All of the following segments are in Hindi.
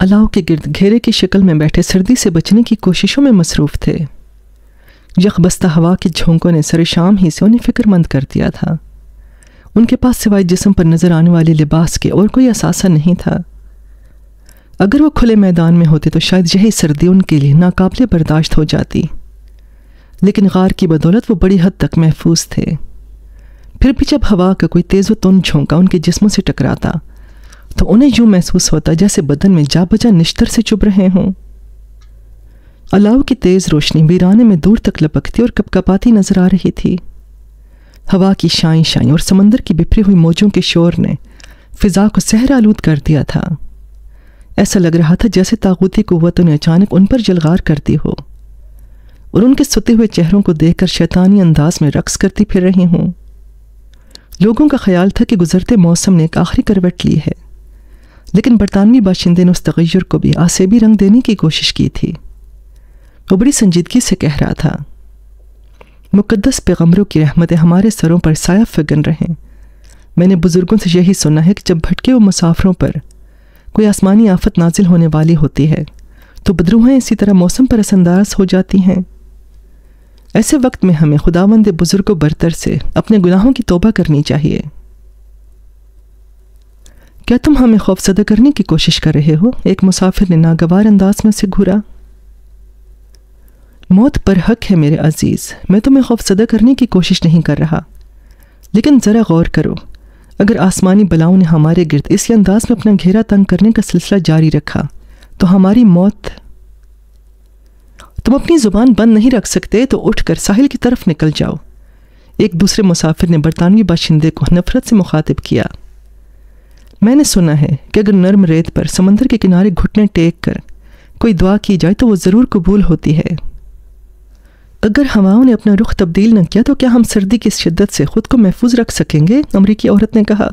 अलाव के गिर्द घेरे की शक्ल में बैठे सर्दी से बचने की कोशिशों में मसरूफ़ थे। यकबस्ता हवा के झोंकों ने सर शाम ही से उन्हें फ़िक्रमंद कर दिया था। उनके पास सिवाय जिसम पर नज़र आने वाले लिबास के और कोई असासा नहीं था। अगर वो खुले मैदान में होते तो शायद यही सर्दी उनके लिए नाकाबले बर्दाश्त हो जाती। लेकिन गार की बदौलत वो बड़ी हद तक महफूज थे। फिर भी जब हवा का कोई तेज़ तुन झोंका उनके जिस्मों से टकराता तो उन्हें यूँ महसूस होता जैसे बदन में जा बजा निश्तर से चुभ रहे हों। अलाव की तेज रोशनी वीराने में दूर तक लपकती और कपकपाती नज़र आ रही थी। हवा की शाई शाई और समंदर की बिफरी हुई मौजों के शोर ने फिजा को सहरा आलूद कर दिया था। ऐसा लग रहा था जैसे ताकूती कुत ने अचानक उन पर जलगार करती हो और उनके सुते हुए चेहरों को देखकर शैतानी अंदाज में रक्स करती फिर रही हूँ। लोगों का ख्याल था कि गुजरते मौसम ने एक आखिरी करवट ली है। लेकिन बरतानवी बाशिंदे ने उस तगैर को भी आसेबी रंग देने की कोशिश की थी। वो बड़ी संजीदगी से कह रहा था मुकदस पैगम्बरों की रहमतें हमारे सरों पर साया फिगन रहें। मैंने बुज़ुर्गों से यही सुना है कि जब भटके हुए मुसाफरों पर कोई आसमानी आफत नाजिल होने वाली होती है तो बदरूहें इसी तरह मौसम पर असंदाज हो जाती हैं। ऐसे वक्त में हमें खुदावंद बुज़ुर्ग बरतर से अपने गुनाहों की तोबा करनी चाहिए। क्या तुम हमें खौफजदा करने की कोशिश कर रहे हो? एक मुसाफिर ने नागवार अंदाज में उसे घूरा। मौत पर हक है मेरे अज़ीज़। मैं तुम्हें खौफजदा करने की कोशिश नहीं कर रहा। लेकिन ज़रा गौर करो, अगर आसमानी बलाओं ने हमारे गिर्द इसी अंदाज में अपना घेरा तंग करने का सिलसिला जारी रखा तो हमारी मौत तुम अपनी ज़ुबान बंद नहीं रख सकते तो उठकर साहिल की तरफ़ निकल जाओ। एक दूसरे मुसाफिर ने बरतानवी बाशिंदे को नफरत से मुखातिब किया। मैंने सुना है कि अगर नर्म रेत पर समंदर के किनारे घुटने टेक कर कोई दुआ की जाए तो वो ज़रूर कबूल होती है। अगर हवाओं ने अपना रुख तब्दील न किया तो क्या हम सर्दी की शिद्दत से ख़ुद को महफूज रख सकेंगे? अमरीकी औरत ने कहा,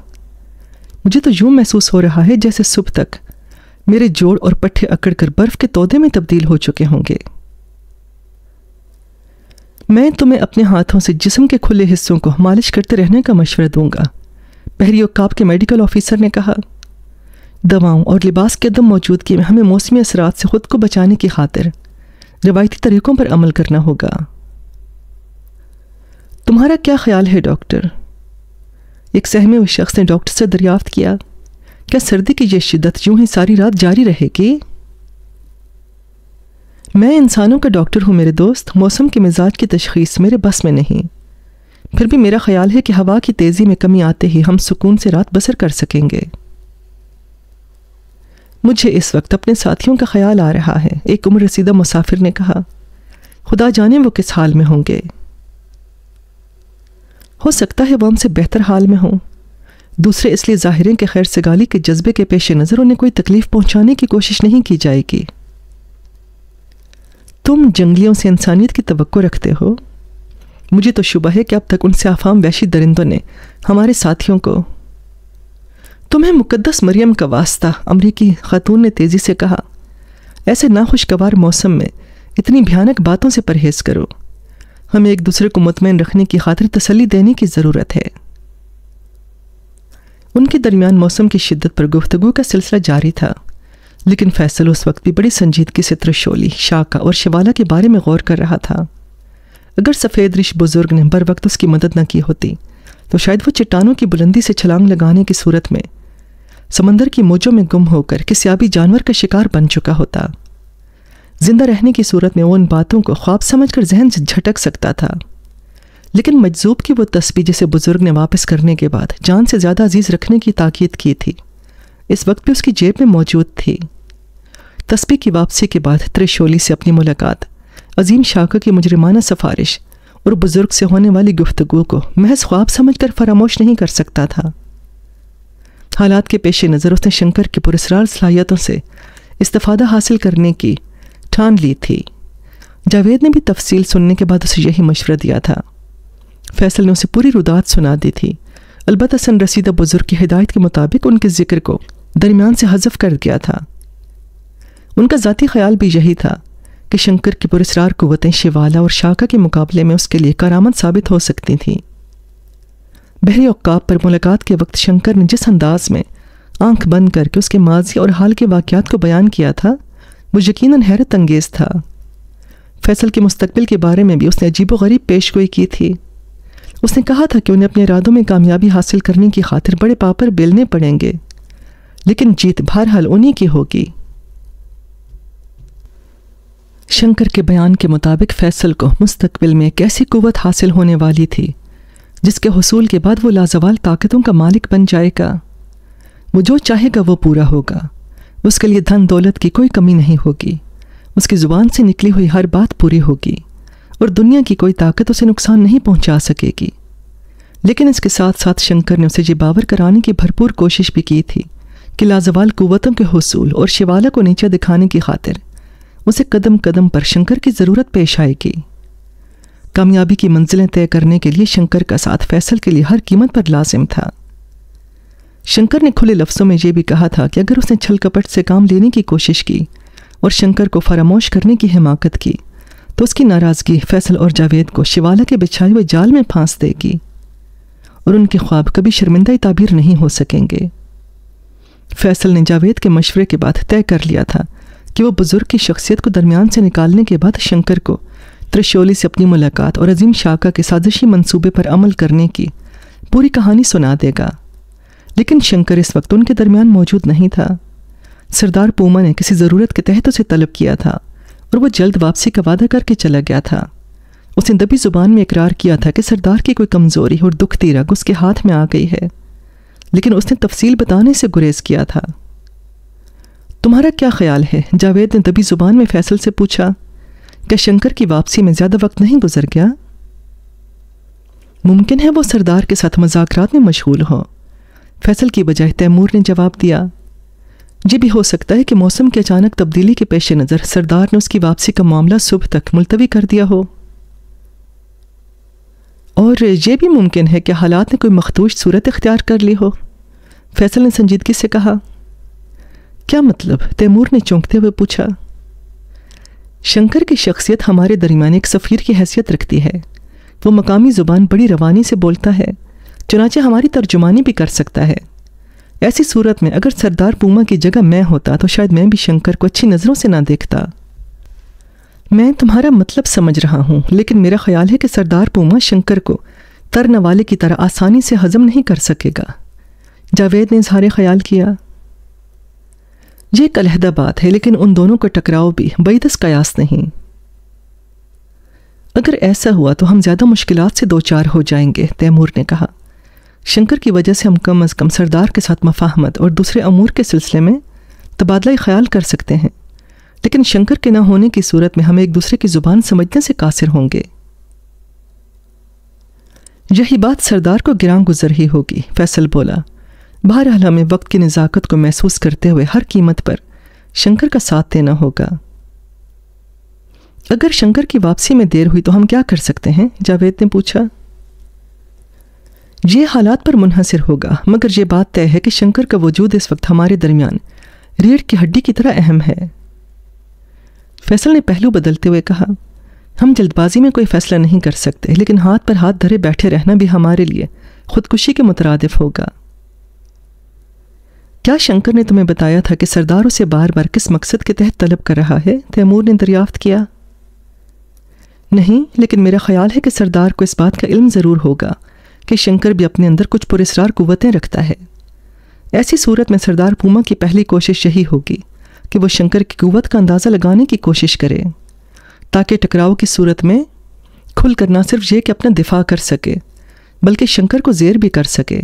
मुझे तो यूँ महसूस हो रहा है जैसे सुबह तक मेरे जोड़ और पट्टे अकड़ कर बर्फ़ के तोदे में तब्दील हो चुके होंगे। मैं तुम्हें अपने हाथों से जिस्म के खुले हिस्सों को मालिश करते रहने का मशवरा दूँगा। बहरी वकाब के मेडिकल ऑफिसर ने कहा, दवाओं और लिबास के दम मौजूदगी में हमें मौसमी असरात से ख़ुद को बचाने की खातिर रवायती तरीक़ों पर अमल करना होगा। तुम्हारा क्या ख्याल है डॉक्टर एक सहमे हुए शख्स ने डॉक्टर से दरियाफ्त किया, क्या सर्दी की यह शिद्दत यूँ ही सारी रात जारी रहेगी? मैं इंसानों का डॉक्टर हूँ मेरे दोस्त, मौसम के मिजाज की तशखीस मेरे बस में नहीं। फिर भी मेरा ख्याल है कि हवा की तेज़ी में कमी आते ही हम सुकून से रात बसर कर सकेंगे। मुझे इस वक्त अपने साथियों का ख्याल आ रहा है, एक उम्र रसीदा मुसाफिर ने कहा। खुदा जाने वो किस हाल में होंगे। हो सकता है वो हमसे बेहतर हाल में हों। दूसरे इसलिए ज़ाहिर के खैर सगाली के जज्बे के पेश नज़र उन्हें कोई तकलीफ़ पहुँचाने की कोशिश नहीं की जाएगी। तुम जंगलियों से इंसानियत की तो रखते हो। मुझे तो शुभ है कि अब तक उनसे आफाम वैशी दरिंदों ने हमारे साथियों को, तुम्हें मुकद्दस मरियम का वास्ता अमरीकी खातून ने तेज़ी से कहा, ऐसे नाखुशगवार मौसम में इतनी भयानक बातों से परहेज़ करो। हमें एक दूसरे को मुतमिन रखने की खातिर तसली देने की ज़रूरत है। उनके दरमियान मौसम की शिद्दत पर गुफ्तगु का सिलसिला जारी था, लेकिन फैसल उस वक्त भी बड़ी संजीदगी से त्रिशोली, शाका और शिवाला के बारे में गौर कर रहा था। अगर सफ़ेद रिश बुज़ुर्ग ने बर वक्त उसकी मदद न की होती तो शायद वो चट्टानों की बुलंदी से छलांग लगाने की सूरत में, समंदर की मोजों में गुम होकर किसी आबी जानवर का शिकार बन चुका होता। ज़िंदा रहने की सूरत में वो उन बातों को ख्वाब समझकर जहन से झटक सकता था। लेकिन मजजूब की वो तस्वीर जिसे बुज़ुर्ग ने वापस करने के बाद जान से ज़्यादा अज़ीज़ रखने की ताकीद की थी, इस वक्त भी उसकी जेब में मौजूद थी। तस्वीर की वापसी के बाद त्रिशोली से अपनी मुलाकात अजीम शाखा की मुजरमाना सफारिश और बुज़ुर्ग से होने वाली गुफ्तगु को महज ख्वाब समझ कर फरामोश नहीं कर सकता था। हालात के पेश नज़र उसने शंकर की पुरस्कार सलाहियतों से इस्तफ़ादा हासिल करने की ठान ली थी। जावेद ने भी तफसील सुनने के बाद उसे यही मशवरा दिया था। फैसल ने उसे पूरी रुदात सुना दी थी। अलबत् सन रसीदा बुज़ुर्ग की हिदायत के मुताबिक उनके ज़िक्र को दरमियान से हजफ कर दिया था। उनका ज़ाती ख्याल भी यही था कि शंकर की पुरस्कार कुतें शिवाला और शाखा के मुकाबले में उसके लिए करामत साबित हो सकती थी। बहरी अवकाब पर मुलाकात के वक्त शंकर ने जिस अंदाज में आँख बंद करके उसके माजी और हाल के वाक़ात को बयान किया था, वो यकीन हैरत अंगेज था। फैसल के मुस्तबिल के बारे में भी उसने अजीब गरीब पेश गोई की थी। उसने कहा था कि उन्हें अपने इरादों में कामयाबी हासिल करने की खातिर बड़े पापर बेलने पड़ेंगे, लेकिन जीत बहरहाल उन्हीं की होगी। शंकर के बयान के मुताबिक फैसल को मुस्तबिल में एक ऐसी कुवत हासिल होने वाली थी, जिसके हसूल के बाद वो लाजवाल ताकतों का मालिक बन जाएगा। वो जो चाहेगा वो पूरा होगा। उसके लिए धन दौलत की कोई कमी नहीं होगी। उसकी ज़ुबान से निकली हुई हर बात पूरी होगी और दुनिया की कोई ताकत उसे नुकसान नहीं पहुँचा सकेगी। लेकिन इसके साथ साथ शंकर ने उसे ये बावर कराने की भरपूर कोशिश भी की थी कि लाजवाल कुतों के हसूल और शिवाला को नीचे दिखाने की खातिर उसे कदम कदम पर शंकर की ज़रूरत पेश आएगी। कामयाबी की मंजिलें तय करने के लिए शंकर का साथ फैसल के लिए हर कीमत पर लाजिम था। शंकर ने खुले लफ्ज़ों में यह भी कहा था कि अगर उसने छल कपट से काम लेने की कोशिश की और शंकर को फरामोश करने की हिमाकत की तो उसकी नाराज़गी, फैसल और जावेद को शिवाला के बिछाए हुए जाल में फांस देगी और उनके ख्वाब कभी शर्मिंदा ताबीर नहीं हो सकेंगे। फैसल ने जावेद के मशवरे के बाद तय कर लिया था कि वो बुज़ुर्ग की शख्सियत को दरमियान से निकालने के बाद शंकर को त्रिशोली से अपनी मुलाकात और अजीम शाका के साजिशी मंसूबे पर अमल करने की पूरी कहानी सुना देगा। लेकिन शंकर इस वक्त उनके दरमियान मौजूद नहीं था। सरदार पूमा ने किसी ज़रूरत के तहत उसे तलब किया था और वह जल्द वापसी का वादा करके चला गया था। उसने दबी ज़ुबान में इकरार किया था कि सरदार की कोई कमज़ोरी और दुख तीरक उसके हाथ में आ गई है। लेकिन उसने तफसील बताने से गुरेज किया था। तुम्हारा क्या ख्याल है? जावेद ने दबी ज़ुबान में फैसल से पूछा, क्या शंकर की वापसी में ज़्यादा वक्त नहीं गुजर गया? मुमकिन है वो सरदार के साथ मजाकरात में मशगूल हो। फैसल की बजाय तैमूर ने जवाब दिया, ये भी हो सकता है कि मौसम की अचानक तब्दीली के पेश नज़र सरदार ने उसकी वापसी का मामला सुबह तक मुलतवी कर दिया हो। और ये भी मुमकिन है कि हालात ने कोई मखदूश सूरत इख्तियार कर ली हो? फैसल ने संजीदगी से कहा क्या मतलब? तैमूर ने चौंकते हुए पूछा, शंकर की शख्सियत हमारे दरमियान एक सफ़ीर की हैसियत रखती है। वो मकामी ज़ुबान बड़ी रवानी से बोलता है, चुनाचे हमारी तर्जुमानी भी कर सकता है। ऐसी सूरत में अगर सरदार पूमा की जगह मैं होता तो शायद मैं भी शंकर को अच्छी नज़रों से ना देखता। मैं तुम्हारा मतलब समझ रहा हूँ, लेकिन मेरा ख्याल है कि सरदार पूमा शंकर को तरन वाले की तरह आसानी से हजम नहीं कर सकेगा। जावेद ने इजहार ख्याल किया ये एक अलहदा बात है, लेकिन उन दोनों का टकराव भी बेदस कयास नहीं। अगर ऐसा हुआ तो हम ज़्यादा मुश्किल से दो चार हो जाएँगे, तैमूर ने कहा। शंकर की वजह से हम कम अज़ कम सरदार के साथ मफाहमत और दूसरे अमूर के सिलसिले में तबादला ख्याल कर सकते हैं। लेकिन शंकर के ना होने की सूरत में हम एक दूसरे की ज़ुबान समझने से कासिर होंगे। यही बात सरदार को गिरां गुजर ही होगी, फैसल बोला। बहरहाल हमें वक्त की नज़ाकत को महसूस करते हुए हर कीमत पर शंकर का साथ देना होगा। अगर शंकर की वापसी में देर हुई तो हम क्या कर सकते हैं? जावेद ने पूछा। ये हालात पर मुनहसर होगा, मगर ये बात तय है कि शंकर का वजूद इस वक्त हमारे दरमियान रीढ़ की हड्डी की तरह अहम है। फैसल ने पहलू बदलते हुए कहा, हम जल्दबाजी में कोई फैसला नहीं कर सकते, लेकिन हाथ पर हाथ धरे बैठे रहना भी हमारे लिए खुदकुशी के मुतरदफ होगा। क्या शंकर ने तुम्हें बताया था कि सरदार उसे बार बार किस मकसद के तहत तलब कर रहा है? तैमूर ने दरियाफ्त किया। नहीं, लेकिन मेरा ख्याल है कि सरदार को इस बात का इल्म ज़रूर होगा कि शंकर भी अपने अंदर कुछ पुरस्कार कुतें रखता है। ऐसी सूरत में सरदार पूमा की पहली कोशिश यही होगी कि वो शंकर की कुत का अंदाज़ा लगाने की कोशिश करे, ताकि टकराव की सूरत में खुल कर ना सिर्फ़ ये कि अपना दिफा कर सके, बल्कि शंकर को जेर भी कर सके।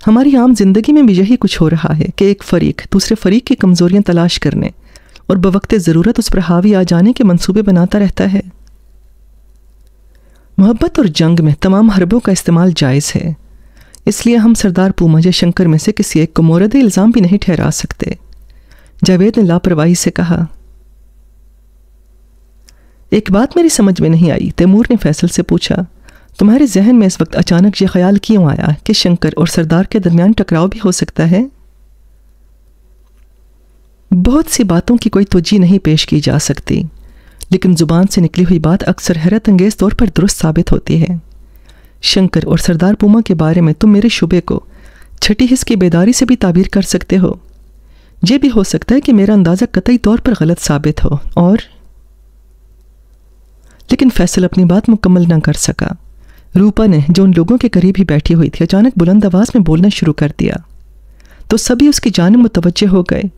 हमारी आम ज़िंदगी में भी यही कुछ हो रहा है कि एक फरीक दूसरे फरीक की कमजोरियाँ तलाश करने और बवक्त ज़रूरत उस पर हावी आ जाने के मंसूबे बनाता रहता है। मोहब्बत और जंग में तमाम हरबों का इस्तेमाल जायज़ है। इसलिए हम सरदार पूमज शंकर में से किसी एक को मोरद इल्ज़ाम भी नहीं ठहरा सकते। जावेद ने लापरवाही से कहा, एक बात मेरी समझ में नहीं आई, तैमूर ने फैसल से पूछा तुम्हारे जहन में इस वक्त अचानक ये ख्याल क्यों आया कि शंकर और सरदार के दरमियान टकराव भी हो सकता है? बहुत सी बातों की कोई तोजी नहीं पेश की जा सकती, लेकिन ज़ुबान से निकली हुई बात अक्सर हैरत अंगेज तौर पर दुरुस्त साबित होती है। शंकर और सरदार पुमा के बारे में तुम मेरे शुबे को छठी हिस्स की बेदारी से भी ताबीर कर सकते हो। यह भी हो सकता है कि मेरा अंदाज़ा कतई तौर पर गलत साबित हो, और? लेकिन फैसल अपनी बात मुकम्मल न कर सका। रूपा ने जो उन लोगों के करीब ही बैठी हुई थी, अचानक बुलंद आवाज़ में बोलना शुरू कर दिया। तो सभी उसकी जानब मुतवजह हो गए।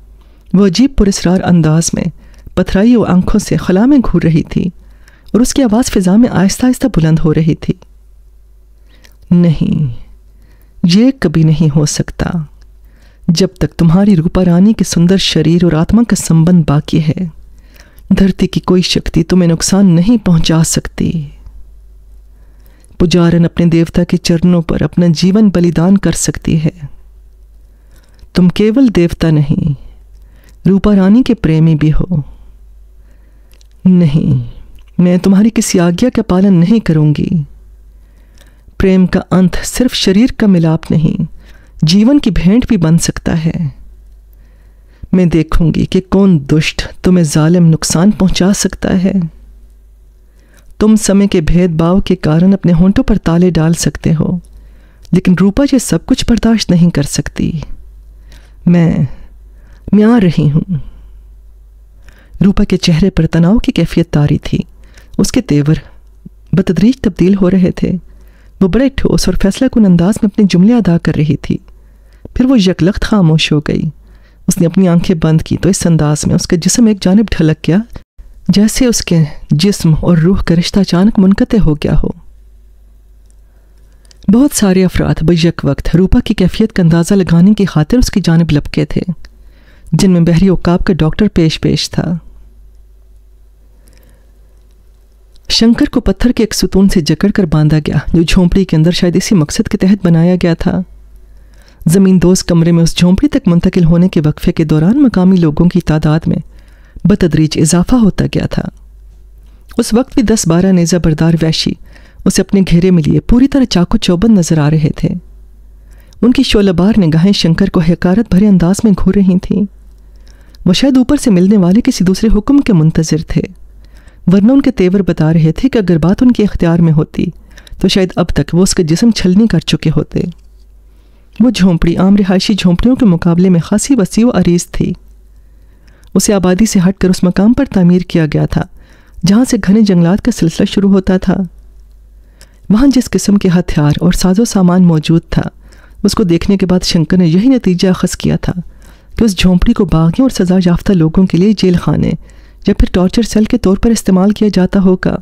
वो अजीब पुरस्कार अंदाज में पथराई और आँखों से खला में घूर रही थी और उसकी आवाज़ फिजा में आहिस्ता आहिस्ता बुलंद हो रही थी। नहीं, ये कभी नहीं हो सकता। जब तक तुम्हारी रूपा रानी के सुंदर शरीर और आत्मा का संबंध बाकी है, धरती की कोई शक्ति तुम्हें नुकसान नहीं पहुँचा सकती। पुजारन अपने देवता के चरणों पर अपना जीवन बलिदान कर सकती है। तुम केवल देवता नहीं, रूपा रानी के प्रेमी भी हो। नहीं, मैं तुम्हारी किसी आज्ञा का पालन नहीं करूँगी। प्रेम का अंत सिर्फ़ शरीर का मिलाप नहीं, जीवन की भेंट भी बन सकता है। मैं देखूँगी कि कौन दुष्ट तुम्हें जालिम नुकसान पहुँचा सकता है। तुम समय के भेदभाव के कारण अपने होंठों पर ताले डाल सकते हो, लेकिन रूपा ये सब कुछ बर्दाश्त नहीं कर सकती। मैं मैं आ रही हूँ। रूपा के चेहरे पर तनाव की कैफियत तारी थी। उसके तेवर बतदरीज तब्दील हो रहे थे। वो बड़े ठोस और फैसला कुन अंदाज में अपने जुमले अदा कर रही थी। फिर वो यकलख्त खामोश हो गई। उसने अपनी आँखें बंद की तो इस अंदाज में उसका जिसम एक जानब ढलक गया। जैसे उसके जिस्म और रूह का रिश्ता अचानक मुनकते हो गया हो। बहुत सारे अफराद बैक वक्त रूपा की कैफियत का अंदाज़ा लगाने की खातिर उसकी जानब लपके थे, जिनमें बहरी औकाब का डॉक्टर पेश पेश था। शंकर को पत्थर के एक सुतून से जकड़ कर बांधा गया, जो झोंपड़ी के अंदर शायद इसी मकसद के तहत बनाया गया था। ज़मीन दोस्त कमरे में उस झोंपड़ी तक मुंतकिल होने के वक्फे के दौरान मकामी लोगों की तादाद में बतदरीज इजाफा होता गया था। उस वक्त भी दस बारह नेज़ा बरदार वैशी उसे अपने घेरे में लिए पूरी तरह चाको चौबंद नज़र आ रहे थे। उनकी शोलबार निगाहें शंकर को हकारत भरे अंदाज में घूर रही थीं। वो शायद ऊपर से मिलने वाले किसी दूसरे हुक्म के मुंतजर थे। वरना उनके तेवर बता रहे थे कि अगर बात उनके इख्तियार में होती तो शायद अब तक वो उसका जिसम छलनी कर चुके होते। वो झोंपड़ी आम रिहायशी झोंपड़ियों के मुकाबले में खासी वसी व अरीज थी। उसे आबादी से हटकर उस मकाम पर तामीर किया गया था, जहाँ से घने जंगलात का सिलसिला शुरू होता था। वहाँ जिस किस्म के हथियार और साजो सामान मौजूद था, उसको देखने के बाद शंकर ने यही नतीजा अखज़ किया था कि उस झोंपड़ी को बागियों और सज़ा याफ्ता लोगों के लिए जेल खाने या फिर टॉर्चर सेल के तौर पर इस्तेमाल किया जाता होगा।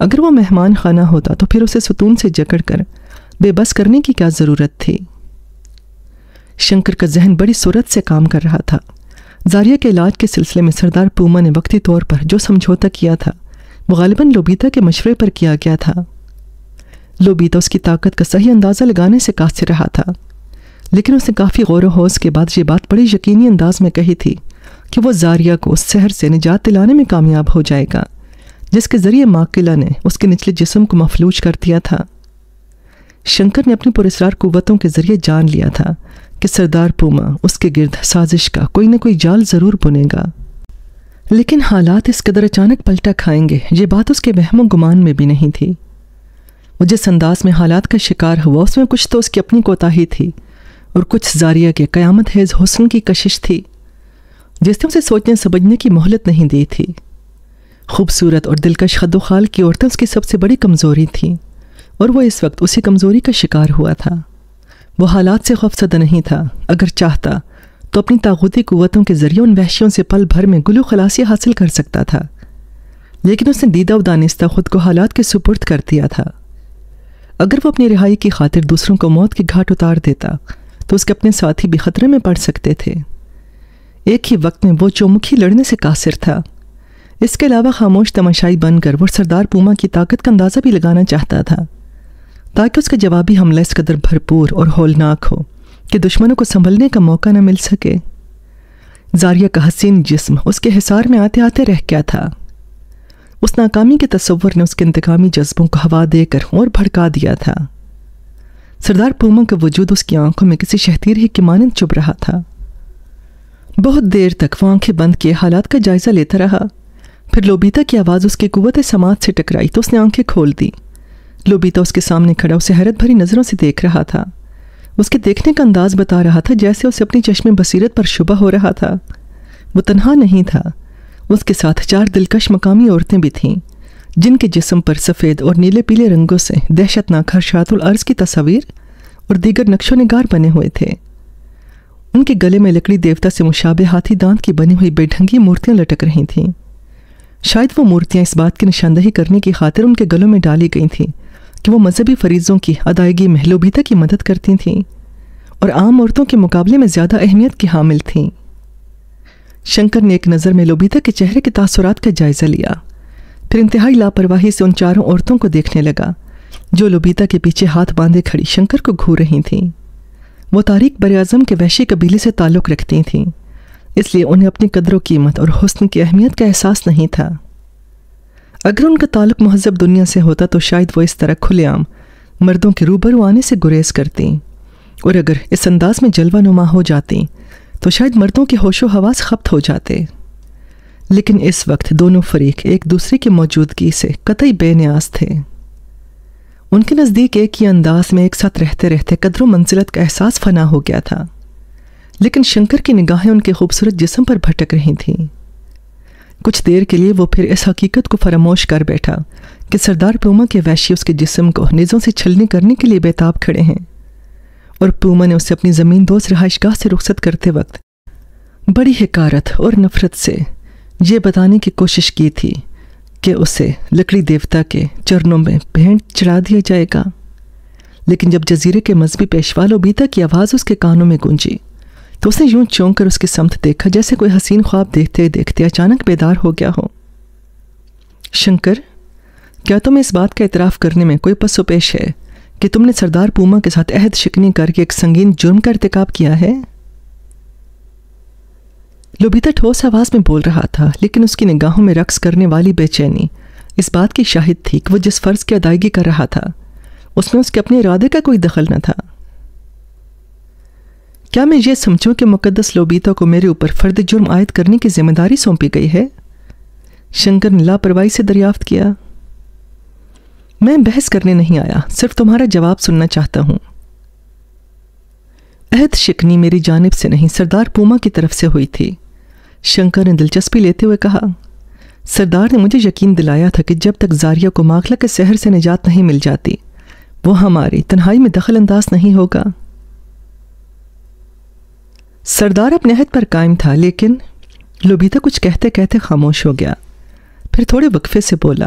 अगर वो मेहमान खाना होता तो फिर उसे सुतून से जकड़ कर बेबस करने की क्या ज़रूरत थी? शंकर का जहन बड़ी सूरत से काम कर रहा था। जारिया के इलाज के सिलसिले में सरदार पूमा ने वक्ती तौर पर जो समझौता किया था, वो गालिबा लोबीता के मशवरे पर किया गया था। लोबीता उसकी ताकत का सही अंदाज़ा लगाने से कासिर रहा था। लेकिन उसने काफ़ी गौर हौस के बाद ये बात बड़ी यकीनी अंदाज में कही थी कि वो जारिया को उस शहर से निजात दिलाने में कामयाब हो जाएगा, जिसके ज़रिए माकिला ने उसके निचले जिसम को मफलूज कर दिया था। शंकर ने अपनी पुरस्कार कुतों के ज़रिए जान लिया था कि सरदार पूमा, उसके गिर्द साजिश का कोई ना कोई जाल ज़रूर बुनेगा। लेकिन हालात इस कदर अचानक पलटा खाएँगे, ये बात उसके वहमो गुमान में भी नहीं थी। वो जिस अंदाज में हालात का शिकार हुआ, उसमें कुछ तो उसकी अपनी कोताही थी और कुछ जारिया के क़यामत हैज़ हुसन की कशिश थी, जिसने उसे सोचने समझने की मोहलत नहीं दी थी। खूबसूरत और दिलकश खदोखाल की औरतें उसकी सबसे बड़ी कमज़ोरी थी और वह इस वक्त उसी कमज़ोरी का शिकार हुआ था। वो हालात से खौफसदा नहीं था। अगर चाहता तो अपनी ताकूती क़वतों के ज़रिए उन वहशियों से पल भर में गुलो खलासी हासिल कर सकता था। लेकिन उसने दीदा दानिस्ता खुद को हालात के सुपुर्द कर दिया था। अगर वो अपनी रिहाई की खातिर दूसरों को मौत के घाट उतार देता तो उसके अपने साथी भी खतरे में पड़ सकते थे। एक ही वक्त में वो चौमुखी लड़ने से कासिर था। इसके अलावा खामोश तमाशाई बनकर वो सरदार पूमा की ताकत का अंदाज़ा भी लगाना चाहता था। ताकि उसका जवाबी हमला इस कदर भरपूर और होलनाक हो, कि दुश्मनों को संभलने का मौका न मिल सके। जारिया का हसीन जिस्म उसके हिसार में आते आते रह गया था। उस नाकामी के तस्वर ने उसके इंतकामी जज्बों को हवा देकर और भड़का दिया था। सरदार पूमा का वजूद उसकी आँखों में किसी शहतीर ही की मानंद चुभ रहा था। बहुत देर तक वो आँखें बंद किए हालात का जायजा लेता रहा। फिर लोबीता की आवाज़ उसकी कुत समाज से टकराई तो उसने आँखें खोल दी। लोबीता उसके सामने खड़ा, उसे हैरत भरी नज़रों से देख रहा था। उसके देखने का अंदाज बता रहा था जैसे उसे अपनी चश्मे बसीरत पर शुबा हो रहा था। वो तनहा नहीं था। उसके साथ चार दिलकश मकामी औरतें भी थीं, जिनके जिस्म पर सफ़ेद और नीले पीले रंगों से दहशतनाक हर्षातुल अर्ज़ की तस्वीर और दीगर नक्शो नगार बने हुए थे। उनके गले में लकड़ी देवता से मुशाबे हाथी दांत की बनी हुई बेढंगी मूर्तियाँ लटक रही थीं। शायद वो मूर्तियाँ इस बात की निशानदही करने की खातिर उनके गलों में डाली गई थीं। कि वो मजहबी फरीज़ों की अदायगी महलोबीता की मदद करती थीं और आम औरतों के मुकाबले में ज़्यादा अहमियत की हामिल थीं। शंकर ने एक नज़र में लोबीता के चेहरे के तासुरात का जायज़ा लिया। फिर इंतहाई लापरवाही से उन चारों औरतों को देखने लगा, जो लोबीता के पीछे हाथ बांधे खड़ी शंकर को घूर रही थीं। वो तारिक बर अजम के वैशी कबीले से ताल्लुक़ रखती थीं, इसलिए उन्हें अपनी कदर कीमत और हुस्न की अहमियत का एहसास नहीं था। अगर उनका ताल्लुक महजब दुनिया से होता तो शायद वो इस तरह खुलेआम मर्दों के रूबरू आने से गुरेज करती। और अगर इस अंदाज में जलवा नुमा हो जाती तो शायद मर्दों के होशो हवास खपत हो जाते। लेकिन इस वक्त दोनों फरीक एक दूसरे की मौजूदगी से कतई बेनियाज थे। उनके नज़दीक एक ही अंदाज में एक साथ रहते रहते कदरों मंजिलत का एहसास फना हो गया था। लेकिन शंकर की निगाहें उनके खूबसूरत जिस्म पर भटक रही थीं। कुछ देर के लिए वो फिर इस हकीकत को फरामोश कर बैठा कि सरदार पूमा के वैश्य उसके जिस्म को निज़ों से छलने करने के लिए बेताब खड़े हैं और पूमा ने उसे अपनी ज़मीन दोस्त रहायशगाह से रुखसत करते वक्त बड़ी हकारत और नफ़रत से ये बताने की कोशिश की थी कि उसे लकड़ी देवता के चरणों में भेंट चढ़ा दिया जाएगा। लेकिन जब जजीरे के मजहबी पेशवा लोबीता की आवाज़ उसके कानों में गूंजी तो उसने यूँ चौंक कर उसकी समत देखा, जैसे कोई हसीन ख्वाब देखते देखते अचानक बेदार हो गया हो। शंकर, क्या तुम्हें इस बात का इतराफ़ करने में कोई पसोपेश है कि तुमने सरदार पूमा के साथ अहद शिकनी करके एक संगीन जुर्म का इरतकब किया है? लोबिता ठोस आवाज़ में बोल रहा था, लेकिन उसकी निगाहों में रक्स करने वाली बेचैनी, इस बात की शाहिद थी कि वह जिस फ़र्ज़ की अदायगी कर रहा था, उसमें उसके अपने इरादे का कोई दखल न था। क्या मैं ये समझूं कि मुकदस लोबीता को मेरे ऊपर फ़र्द जुर्म आयद करने की ज़िम्मेदारी सौंपी गई है? शंकर ने लापरवाही से दरियाफ्त किया। मैं बहस करने नहीं आया, सिर्फ़ तुम्हारा जवाब सुनना चाहता हूँ। अहद शिकनी मेरी जानब से नहीं, सरदार पूमा की तरफ़ से हुई थी। शंकर ने दिलचस्पी लेते हुए कहा, सरदार ने मुझे यकीन दिलाया था कि जब तक जारिया को माखला के शहर से निजात नहीं मिल जाती, वो हमारी तन्हाई में दखल अंदाज नहीं होगा। सरदार अपने अहद पर कायम था, लेकिन लोबीता कुछ कहते कहते खामोश हो गया। फिर थोड़े वक्फे से बोला,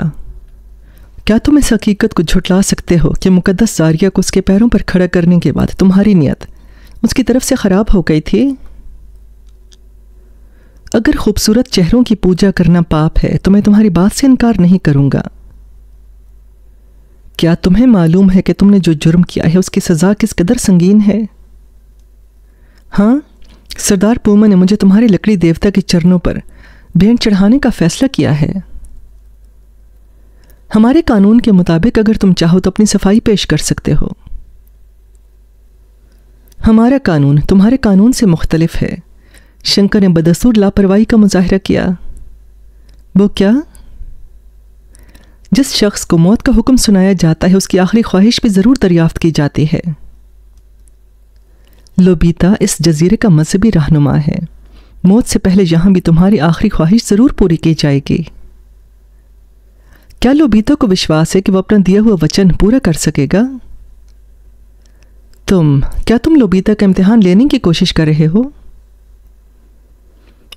क्या तुम इस हकीकत को झुटला सकते हो कि मुकदस जारिया को उसके पैरों पर खड़ा करने के बाद तुम्हारी नीयत उसकी तरफ़ से ख़राब हो गई थी? अगर खूबसूरत चेहरों की पूजा करना पाप है तो मैं तुम्हारी बात से इनकार नहीं करूँगा। क्या तुम्हें मालूम है कि तुमने जो जुर्म किया है, उसकी सज़ा किस कदर संगीन है? हाँ सरदार पूमा ने मुझे तुम्हारे लकड़ी देवता के चरणों पर भेंट चढ़ाने का फैसला किया है। हमारे कानून के मुताबिक अगर तुम चाहो तो अपनी सफ़ाई पेश कर सकते हो। हमारा कानून तुम्हारे कानून से मुख्तलिफ़ है। शंकर ने बदसूर लापरवाही का मुजाहरा किया। वो क्या? जिस शख्स को मौत का हुक्म सुनाया जाता है, उसकी आखिरी ख्वाहिश भी ज़रूर दरियाफ्त की जाती है। लोबीता इस जजीरे का मजहबी रहनुमा है। मौत से पहले यहाँ भी तुम्हारी आखिरी ख्वाहिश ज़रूर पूरी की जाएगी। क्या लोबीता को विश्वास है कि वह अपना दिया हुआ वचन पूरा कर सकेगा? तुम, क्या तुम लोबीता का इम्तिहान लेने की कोशिश कर रहे हो?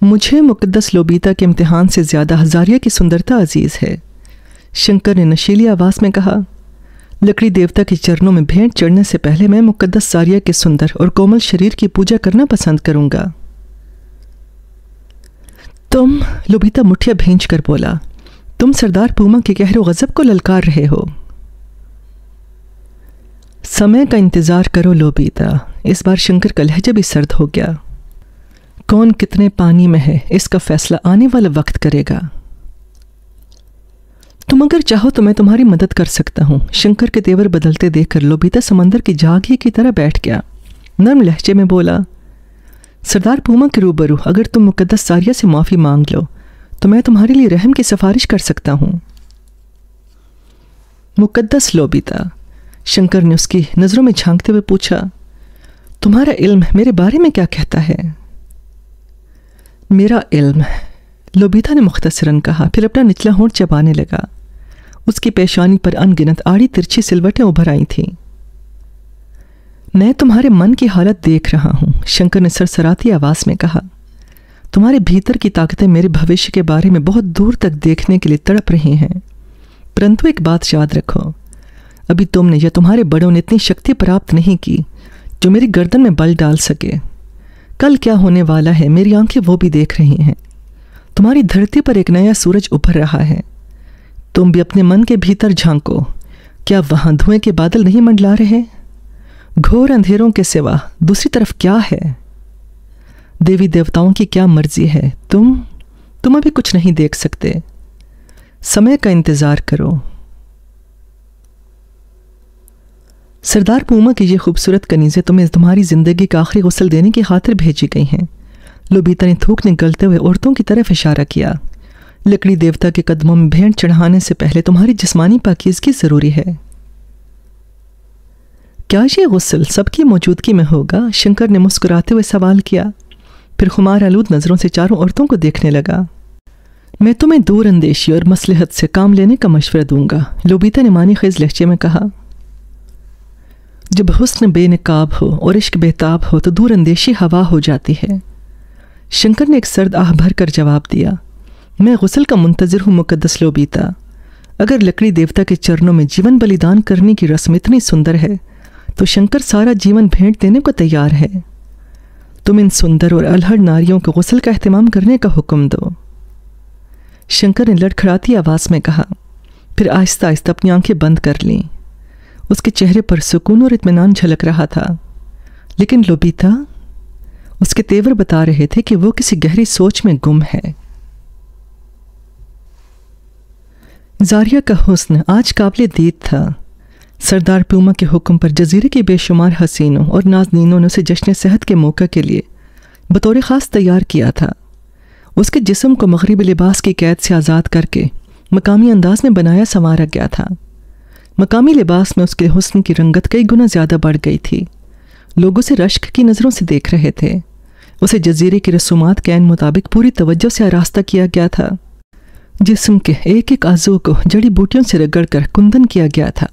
मुझे मुकद्दस लोबीता के इम्तिहान से ज़्यादा हजारिया की सुंदरता अज़ीज़ है। शंकर ने नशीली आवाज़ में कहा लकड़ी देवता के चरणों में भेंट चढ़ने से पहले मैं मुकद्दस सारिया के सुंदर और कोमल शरीर की पूजा करना पसंद करूँगा। तुम लोबिता मुठिया भेंच कर बोला, तुम सरदार पूमा के गहरो गजब को ललकार रहे हो। समय का इंतज़ार करो लोबीता इस बार शंकर का लहजा भी सर्द हो गया। कौन कितने पानी में है, इसका फैसला आने वाला वक्त करेगा। तुम अगर चाहो तो मैं तुम्हारी मदद कर सकता हूँ। शंकर के तेवर बदलते देखकर लोबीता समंदर की जागी की तरह बैठ गया। नर्म लहजे में बोला, सरदार पूमा के रूबरू, अगर तुम मुकदस सारिया से माफ़ी मांग लो तो मैं तुम्हारे लिए रहम की सिफारिश कर सकता हूँ। मुकद्दस लोबीता शंकर ने उसकी नज़रों में झांकते हुए पूछा, तुम्हारा इल्म मेरे बारे में क्या कहता है? मेरा इल्म लोबीता ने मुख्तसरन कहा, फिर अपना निचला होंठ चबाने लगा। उसकी पेशानी पर अनगिनत आड़ी तिरछी सिलवटें उभर आई थीं। मैं तुम्हारे मन की हालत देख रहा हूँ, शंकर ने सरसराती आवाज़ में कहा। तुम्हारे भीतर की ताकतें मेरे भविष्य के बारे में बहुत दूर तक देखने के लिए तड़प रही हैं। परंतु एक बात याद रखो, अभी तुमने या तुम्हारे बड़ों ने इतनी शक्ति प्राप्त नहीं की, जो मेरी गर्दन में बल डाल सके। कल क्या होने वाला है, मेरी आँखें वो भी देख रही हैं। तुम्हारी धरती पर एक नया सूरज उभर रहा है। तुम भी अपने मन के भीतर झांको। क्या वहाँ धुएँ के बादल नहीं मंडला रहे? घोर अंधेरों के सिवा दूसरी तरफ़ क्या है? देवी देवताओं की क्या मर्ज़ी है? तुम तुम अभी कुछ नहीं देख सकते। समय का इंतज़ार करो। सरदार पूमा की ये खूबसूरत कनीज़ें तुम्हें तुम्हारी ज़िंदगी का आखिरी गसल देने की खातिर भेजी गई हैं। लोबीता ने थूक निकलते हुए औरतों की तरफ़ इशारा किया। लकड़ी देवता के कदमों में भेंट चढ़ाने से पहले तुम्हारी जिस्मानी पाकिजगी ज़रूरी है। क्या ये गसल सबकी मौजूदगी में होगा? शंकर ने मुस्कुराते हुए सवाल किया। फिर खुमार आलूद नज़रों से चारों औरतों को देखने लगा। मैं तुम्हें दूर अंदेशी और मसलहत से काम लेने का मशवरा दूँगा, लोबीता ने मानी खेज लहजे में कहा। जब हुस्न बेनकाब हो और इश्क बेताब हो तो दूर अंदेशी हवा हो जाती है। शंकर ने एक सर्द आह भर कर जवाब दिया। मैं गसल का मुंतज़र हूँ मुकदस लोबीता। अगर लकड़ी देवता के चरणों में जीवन बलिदान करने की रस्म इतनी सुंदर है तो शंकर सारा जीवन भेंट देने को तैयार है। तुम इन सुंदर और अलहड़ नारियों को गसल का अहतमाम करने का हुक्म दो। शंकर ने लड़खड़ाती आवाज़ में कहा, फिर आहिस्ता आहिस्ता अपनी आँखें बंद कर लीं। उसके चेहरे पर सुकून और इतमान झलक रहा था। लेकिन लोबीता, उसके तेवर बता रहे थे कि वो किसी गहरी सोच में गुम है। जारिया का हुस्न आज काबिल दीद था। सरदार प्यूमा के हुक्म पर जजीरे के बेशुमार हसीनों और नाजनीनों ने उसे जश्न सेहत के मौके के लिए बतौर ख़ास तैयार किया था। उसके जिसम को मगरबी लिबास की कैद से आज़ाद करके मकामी अंदाज में बनाया संवारा गया था। मकामी लिबास में उसके हुस्न की रंगत कई गुना ज़्यादा बढ़ गई थी। लोग उसे रश्क की नज़रों से देख रहे थे। उसे जजीरे की रसूमात के मुताबिक पूरी तवज्जो से आरास्ता किया गया था। जिस्म के एक एक आजू को जड़ी बूटियों से रगड़ कर कुंदन किया गया था।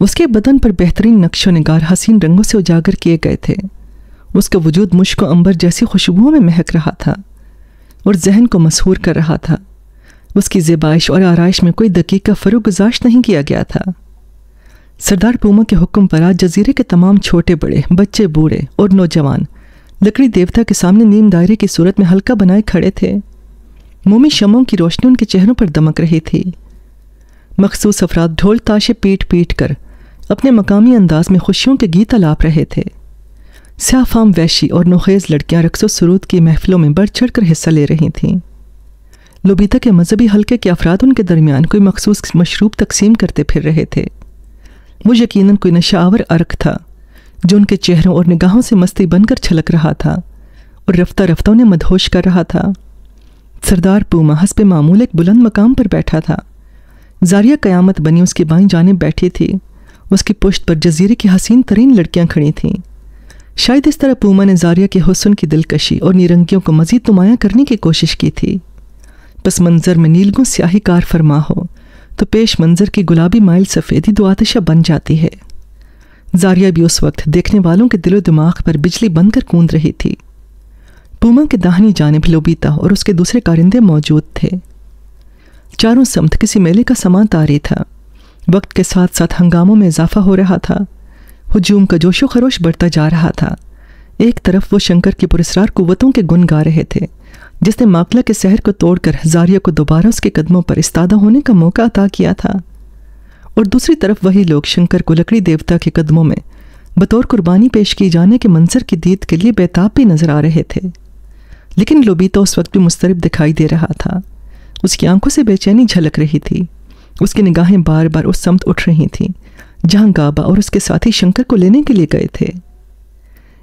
उसके बदन पर बेहतरीन नक्शो नगार हसीन रंगों से उजागर किए गए थे। उसका वजूद मुश्को अंबर जैसी खुशबुओं में महक रहा था और जहन को मसहूर कर रहा था। उसकी ज़ेबाइश और आरइश में कोई दकीका फ़रू गुजाश नहीं किया गया था। सरदार पूमा के हुक्म पर आज जजीरे के तमाम छोटे बड़े, बच्चे, बूढ़े और नौजवान लकड़ी देवता के सामने नीम दायरे की सूरत में हल्का बनाए खड़े थे। मोमी शमों की रोशनी उनके चेहरों पर दमक रही थी। मखसूस अफराद ढोल ताशे पीट पीट कर अपने मकामी अंदाज में खुशियों के गीत अलाप रहे थे। स्याफाम वैशी और नुखेज लड़कियाँ रक्सो सरूद की महफिलों में बढ़ चढ़ कर हिस्सा ले रही थीं। लोबीता के मजहबी हल्के के अफराद उनके दरमियान कोई मखसूस मशरूब तकसीम करते फिर रहे थे। वो यकीनन कोई नशावर अर्क था, जो उनके चेहरों और निगाहों से मस्ती बनकर छलक रहा था और रफ्ता रफ्ता उन्हें मदहोश कर रहा था। सरदार पूमा हंसपे मामूल एक बुलंद मकाम पर बैठा था। जारिया क़यामत बनी उसकी बाई जाने बैठी थी। उसकी पुश्त पर जजीरे की हसीन तरीन लड़कियाँ खड़ी थीं। शायद इस तरह पूमा ने जारिया के हुसन की दिलकशी और निरंगियों को मजीद नुमाया करने की कोशिश की थी। बस मंज़र में नीलगुं स्याही कार फरमा हो तो पेश मंज़र की गुलाबी माइल सफ़ेदी दुआतशा बन जाती है। जारिया भी उस वक्त देखने वालों के दिलो दिमाग पर बिजली बनकर कूद रही थी। पूमा के दाहनी जानब लोबीता और उसके दूसरे कारिंदे मौजूद थे। चारों समत किसी मेले का समा तारी था। वक्त के साथ साथ हंगामों में इजाफा हो रहा था। हजूम का जोशो खरोश बढ़ता जा रहा था। एक तरफ़ वो शंकर की पुरस्कार कुवतों के गुन गा रहे थे, जिसने माकला के शहर को तोड़कर जारिया को दोबारा उसके कदमों पर इस्तादा होने का मौका अता किया था। और दूसरी तरफ़ वही लोग शंकर को लकड़ी देवता के कदमों में बतौर कुर्बानी पेश किए जाने के मंजर की दीद के लिए बेताब भी नज़र आ रहे थे। लेकिन लोबीता उस वक्त भी मुस्तरब दिखाई दे रहा था। उसकी आँखों से बेचैनी झलक रही थी। उसकी निगाहें बार बार उस समत उठ रही थीं, जहाँ गाबा और उसके साथी शंकर को लेने के लिए गए थे।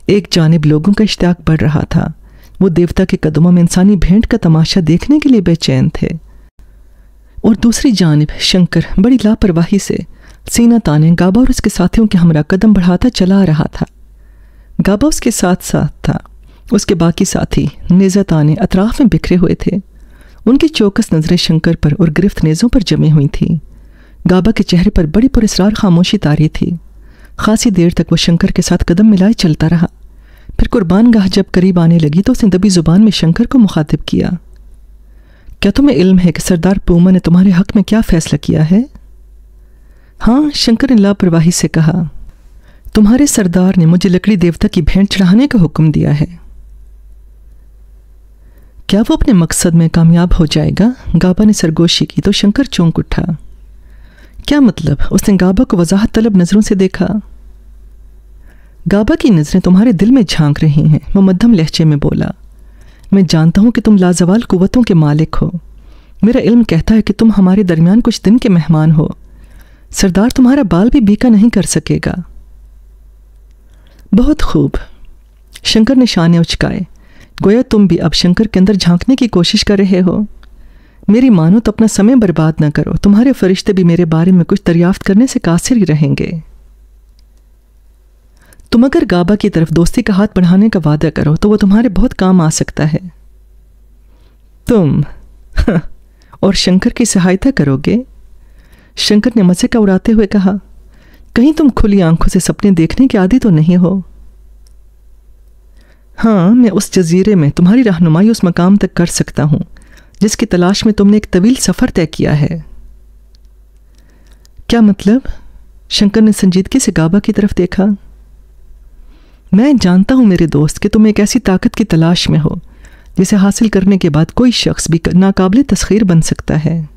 एक जानब लोगों का इश्ताक बढ़ रहा था। वो देवता के कदमों में इंसानी भेंट का तमाशा देखने के लिए बेचैन थे। और दूसरी जानब, शंकर, बड़ी लापरवाही से सीना ताने गाबा और उसके साथियों के हमरा कदम बढ़ाता चला रहा था। गाबा उसके साथ साथ था। उसके बाकी साथी नेज़ा ताने अतराफ में बिखरे हुए थे। उनकी चौकस नज़रें शंकर पर और गिरफ्त नेज़ों पर जमी हुई थी। गाबा के चेहरे पर बड़ी पुरस्रार खामोशी तारी थी। खासी देर तक वह शंकर के साथ कदम मिलाए चलता रहा। फिर कुर्बान गाह जब करीब आने लगी तो उसने दबी ज़ुबान में शंकर को मुखातिब किया। क्या तुम्हें इल्म है कि सरदार पूमा ने तुम्हारे हक में क्या फैसला किया है? हाँ शंकर ने लापरवाही से कहा, तुम्हारे सरदार ने मुझे लकड़ी देवता की भेंट चढ़ाने का हुक्म दिया है। क्या वो अपने मकसद में कामयाब हो जाएगा? गाबा ने सरगोशी की तो शंकर चौंक उठा। क्या मतलब? उसने गाबा को वजाहत तलब नज़रों से देखा। गाबा की नज़रें तुम्हारे दिल में झाँक रही हैं, वो मध्यम लहजे में बोला। मैं जानता हूँ कि तुम लाजवाल कुवतों के मालिक हो। मेरा इल्म कहता है कि तुम हमारे दरमियान कुछ दिन के मेहमान हो। सरदार तुम्हारा बाल भी बीका नहीं कर सकेगा। बहुत खूब। शंकर ने शाने उचकाए। गोया तुम भी अब शंकर के अंदर झांकने की कोशिश कर रहे हो। मेरी मानो तो अपना समय बर्बाद ना करो। तुम्हारे फरिश्ते भी मेरे बारे में कुछ दरियाफ्त करने से कासिर ही रहेंगे। तुम अगर गाबा की तरफ़ दोस्ती का हाथ बढ़ाने का वादा करो तो वो तुम्हारे बहुत काम आ सकता है। तुम और शंकर की सहायता करोगे? शंकर ने मज़े का उड़ाते हुए कहा, कहीं तुम खुली आँखों से सपने देखने के आदि तो नहीं हो। हाँ मैं उस जजीरे में तुम्हारी रहनुमाई उस मकाम तक कर सकता हूँ, जिसकी तलाश में तुमने एक तवील सफ़र तय किया है। क्या मतलब? शंकर ने संजीदगी से गाबा की तरफ़ देखा। मैं जानता हूँ मेरे दोस्त कि तुम एक ऐसी ताकत की तलाश में हो, जिसे हासिल करने के बाद कोई शख्स भी नाकाबिल तस्खीर बन सकता है।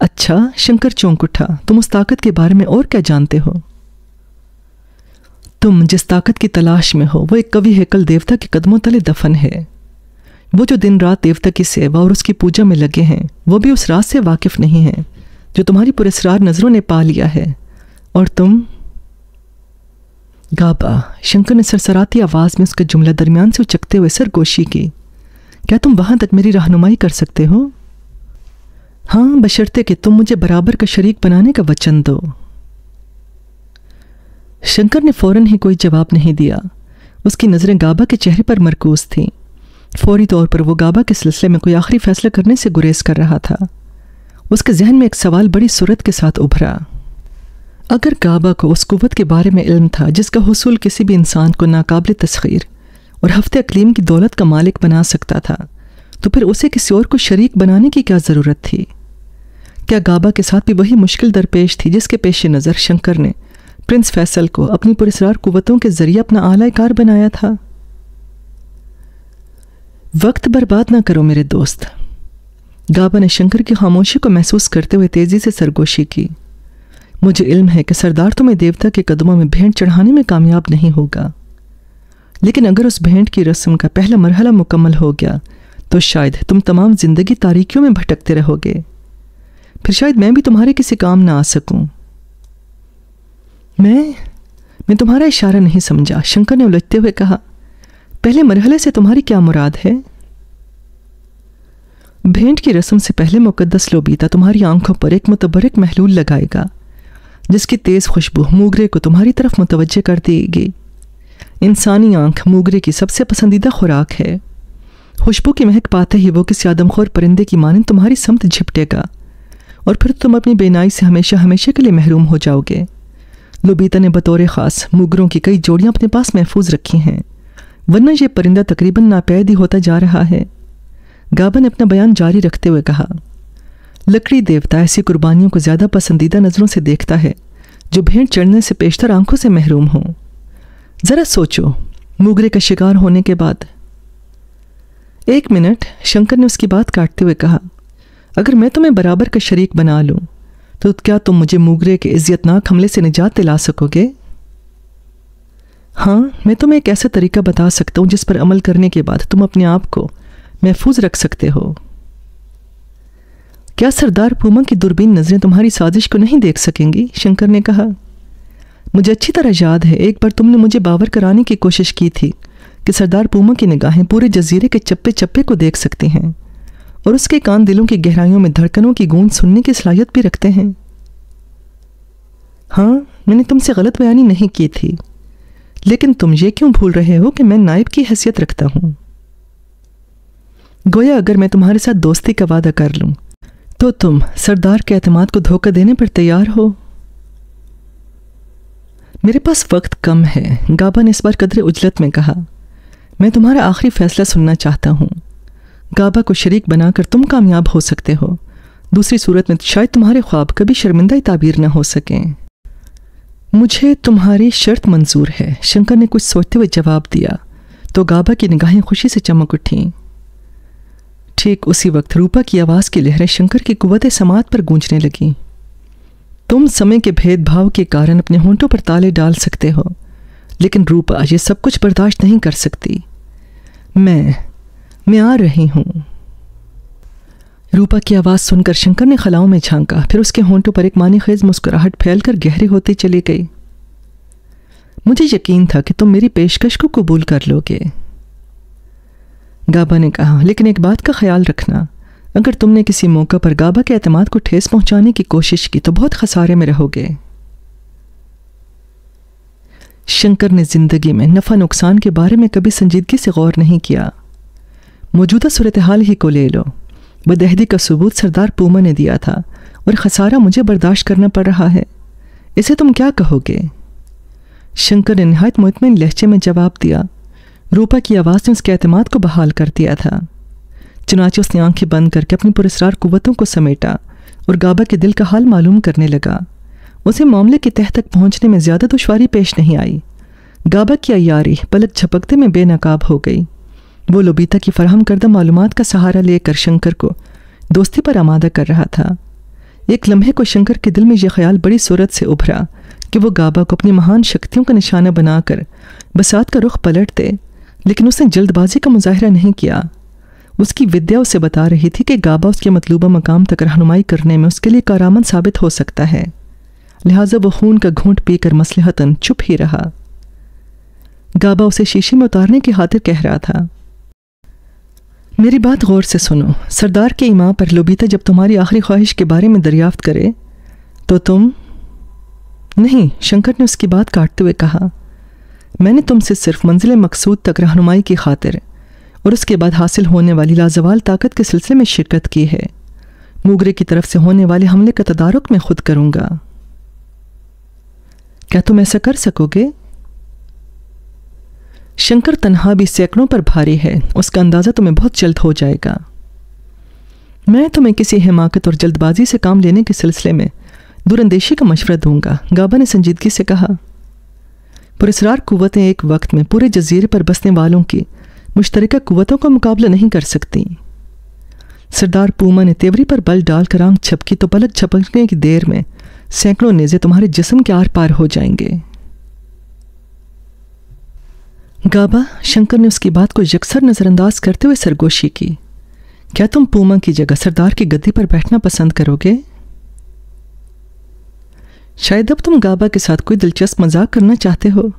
अच्छा शंकर चौंक उठा। तुम उस ताकत के बारे में और क्या जानते हो? तुम जिस ताकत की तलाश में हो, वो एक कवि हैकल देवता के कदमों तले दफन है। वो जो दिन रात देवता की सेवा और उसकी पूजा में लगे हैं, वो भी उस रात से वाकिफ नहीं है, जो तुम्हारी पुरस्कार नज़रों ने पा लिया है। और तुम? गाबा, शंकर ने सरसराती आवाज़ में उसका जुमला दरमियान से उचकते हुए सरगोशी की। क्या तुम वहाँ तक मेरी रहनुमाई कर सकते हो? हाँ बशर्ते कि तुम मुझे बराबर का शरीक बनाने का वचन दो। शंकर ने फ़ौरन ही कोई जवाब नहीं दिया। उसकी नज़रें गाबा के चेहरे पर मरकूज थीं। फौरी तौर पर वो गाबा के सिलसिले में कोई आखिरी फैसला करने से गुरेज कर रहा था। उसके जहन में एक सवाल बड़ी सूरत के साथ उभरा। अगर गाबा को उस कुत के बारे में इल्म था, जिसका हसूल किसी भी इंसान को नाकाबिल तस्खीर और हफ़्ते अकलीम की दौलत का मालिक बना सकता था तो फिर उसे किसी और को शरीक बनाने की क्या ज़रूरत थी? क्या गाबा के साथ भी वही मुश्किल दरपेश थी जिसके पेश नज़र शंकर ने प्रिंस फैसल को अपनी पुरस्कार कुतों के ज़रिए अपना आला कार बनाया था। वक्त बर्बाद ना करो मेरे दोस्त। गाबा ने शंकर की खामोशी को महसूस करते हुए तेज़ी से सरगोशी की। मुझे इल्म है कि सरदार तुम्हें देवता के कदमों में भेंट चढ़ाने में कामयाब नहीं होगा। लेकिन अगर उस भेंट की रस्म का पहला मरहला मुकम्मल हो गया तो शायद तुम तमाम ज़िंदगी तारीखियों में भटकते रहोगे। फिर शायद मैं भी तुम्हारे किसी काम ना आ सकूँ। मैं? मैं तुम्हारा इशारा नहीं समझा, शंकर ने उलझते हुए कहा। पहले मरहले से तुम्हारी क्या मुराद है? भेंट की रस्म से पहले मुकद्दस लोबीता तुम्हारी आँखों पर एक मुतबरक महलूल लगाएगा, जिसकी तेज़ खुशबू मूगरे को तुम्हारी तरफ़ मुतवजह कर देगी। इंसानी आँख मूगरे की सबसे पसंदीदा खुराक है। खुशबू की महक पाते ही वो किसी आदमखोर परिंदे की मानंद तुम्हारी समत झिपटेगा, और फिर तुम अपनी बेनाई से हमेशा हमेशा के लिए महरूम हो जाओगे। लुबीता ने बतौर ख़ास मुगरों की कई जोड़ियाँ अपने पास महफूज रखी हैं, वरना यह परिंदा तकरीबन नापैद ही होता जा रहा है। गाबा ने अपना बयान जारी रखते हुए कहा, लकड़ी देवता ऐसी कुर्बानियों को ज़्यादा पसंदीदा नज़रों से देखता है, जो भेंट चढ़ने से पेशतर आँखों से महरूम हों। ज़रा सोचो, मुगरे का शिकार होने के बाद। एक मिनट, शंकर ने उसकी बात काटते हुए कहा, अगर मैं तुम्हें बराबर का शरीक बना लूँ तो क्या तुम मुझे मुगरे के इज्जतनाक हमले से निजात दिला सकोगे? हाँ मैं तुम्हें एक ऐसा तरीका बता सकता हूँ जिस पर अमल करने के बाद तुम अपने आप को महफूज रख सकते हो। क्या सरदार पूमा की दूरबीन नज़रें तुम्हारी साजिश को नहीं देख सकेंगी? शंकर ने कहा, मुझे अच्छी तरह याद है, एक बार तुमने मुझे बावर कराने की कोशिश की थी कि सरदार पूमा की निगाहें पूरे जजीरे के चप्पे चप्पे को देख सकती हैं। और उसके कान दिलों की गहराइयों में धड़कनों की गूंज सुनने की सलाहियत भी रखते हैं। हाँ मैंने तुमसे गलत बयानी नहीं की थी। लेकिन तुम ये क्यों भूल रहे हो कि मैं नायब की हैसियत रखता हूँ? गोया अगर मैं तुम्हारे साथ दोस्ती का वादा कर लूँ तो तुम सरदार के अतमाद को धोखा देने पर तैयार हो। मेरे पास वक्त कम है, गाबा ने इस बार कदरे उजलत में कहा। मैं तुम्हारा आखिरी फैसला सुनना चाहता हूँ। गाबा को शरीक बनाकर तुम कामयाब हो सकते हो। दूसरी सूरत में शायद तुम्हारे ख्वाब कभी शर्मिंदा ताबीर न हो सकें। मुझे तुम्हारी शर्त मंजूर है, शंकर ने कुछ सोचते हुए जवाब दिया। तो गाबा की निगाहें खुशी से चमक उठीं। ठीक उसी वक्त रूपा की आवाज़ की लहरें शंकर की कुत समात पर गूंजने लगीं। तुम समय के भेदभाव के कारण अपने होंठों पर ताले डाल सकते हो, लेकिन रूपा ये सब कुछ बर्दाश्त नहीं कर सकती। मैं मैं आ रही हूँ। रूपा की आवाज़ सुनकर शंकर ने खलाओं में झांका, फिर उसके होंठों पर एक मानी खेज मुस्कुराहट फैलकर गहरी होती चली गई। मुझे यकीन था कि तुम मेरी पेशकश को कबूल कर लोगे। गाबा ने कहा, लेकिन एक बात का ख्याल रखना, अगर तुमने किसी मौका पर गाबा के अतमाद को ठेस पहुँचाने की कोशिश की तो बहुत खसारे में रहोगे। शंकर ने ज़िंदगी में नफ़ा नुकसान के बारे में कभी संजीदगी से गौर नहीं किया। मौजूदा सूरत हाल ही को ले लो। बदहदी का सबूत सरदार पूमा ने दिया था और खसारा मुझे बर्दाश्त करना पड़ रहा है। इसे तुम क्या कहोगे? शंकर ने नहायत मुतमिन लहजे में जवाब दिया। रूपा की आवाज़ ने उसके अहतमाद को बहाल कर दिया था। चुनाचे उसने आँखें बंद करके अपनी पुरस्कार कुतों को समेटा और गाबा के दिल का हाल मालूम करने लगा। उसे मामले के तह तक पहुँचने में ज़्यादा दुशारी पेश नहीं आई। गाबा की अयारी पलक झपकते में बेनकाब हो गई। वो लोबीता की फराहम करदा मालूम का सहारा लेकर शंकर को दोस्ती पर आमादा कर रहा था। एक लम्हे को शंकर के दिल में यह ख्याल बड़ी सूरत से उभरा कि वो गाबा को अपनी महान शक्तियों का निशाना बनाकर बसात का रुख पलट दे लेकिन उसने जल्दबाजी का मुजाहरा नहीं किया। उसकी विद्या उसे बता रही थी कि गाबा उसके मतलूबा मकाम तक रहनुमाई करने में उसके लिए कारामन साबित हो सकता है। लिहाजा वो खून का घूंट पीकर मसलहतन चुप ही रहा। गाबा उसे शीशे में उतारने की खातिर कह रहा था मेरी बात गौर से सुनो। सरदार के इमाम पर लोबीता जब तुम्हारी आखिरी ख्वाहिश के बारे में दरियाफ्त करे तो तुम नहीं, शंकर ने उसकी बात काटते हुए कहा, मैंने तुमसे सिर्फ़ मंजिल मकसूद तक रहनुमाई की खातिर और उसके बाद हासिल होने वाली लाजवाल ताकत के सिलसिले में शिरकत की है। मुगरे की तरफ़ से होने वाले हमले का तदारक मैं खुद करूँगा। क्या तुम ऐसा कर सकोगे? शंकर तनहा भी सैकड़ों पर भारी है। उसका अंदाज़ा तुम्हें बहुत जल्द हो जाएगा। मैं तुम्हें किसी हिमाकत और जल्दबाजी से काम लेने के सिलसिले में दूरंदेशी का मशवरा दूँगा, गाबा ने संजीदगी से कहा। पुरसरार कुतें एक वक्त में पूरे जजीरे पर बसने वालों की मुश्तरक कुतों का मुकाबला नहीं कर सकती। सरदार पूमा ने तेवरी पर बल डालकर आँख छपकी तो पलक छपकने की देर में सैकड़ों नेजे तुम्हारे जिस्म के आर पार हो जाएँगे। गाबा, शंकर ने उसकी बात को यकसर नज़रअंदाज करते हुए सरगोशी की। क्या तुम पूमा की जगह सरदार की गद्दी पर बैठना पसंद करोगे? शायद अब तुम गाबा के साथ कोई दिलचस्प मज़ाक करना चाहते हो।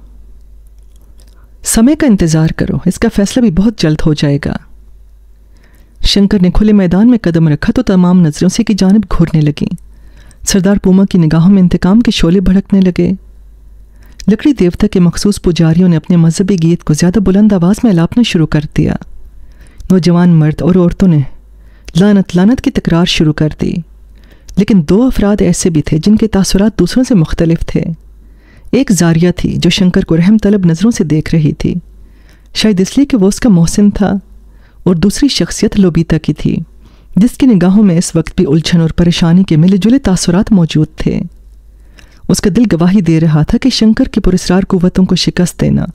समय का इंतज़ार करो, इसका फैसला भी बहुत जल्द हो जाएगा। शंकर ने खुले मैदान में कदम रखा तो तमाम नज़रों से की जानब घूरने लगी। सरदार पूमा की निगाहों में इंतकाम के शोले भड़कने लगे। लकड़ी देवता के मखसूस पुजारियों ने अपने मजहबी गीत को ज़्यादा बुलंद आवाज़ में अलापना शुरू कर दिया। नौजवान मर्द और औरतों ने लानत लानत की तकरार शुरू कर दी। लेकिन दो अफराद ऐसे भी थे जिनके तासुरात दूसरों से मुख्तलिफ़ थे। एक जारिया थी जो शंकर को रहम तलब नज़रों से देख रही थी। शायद इसलिए कि वो उसका मोहसिन था और दूसरी शख्सियत लोबीता की थी, जिसकी निगाहों में इस वक्त भी उलझन और परेशानी के मिले जुले तासुरात मौजूद थे। उसका दिल गवाही दे रहा था कि शंकर की पुरस्कार कुतों को शिकस्त देना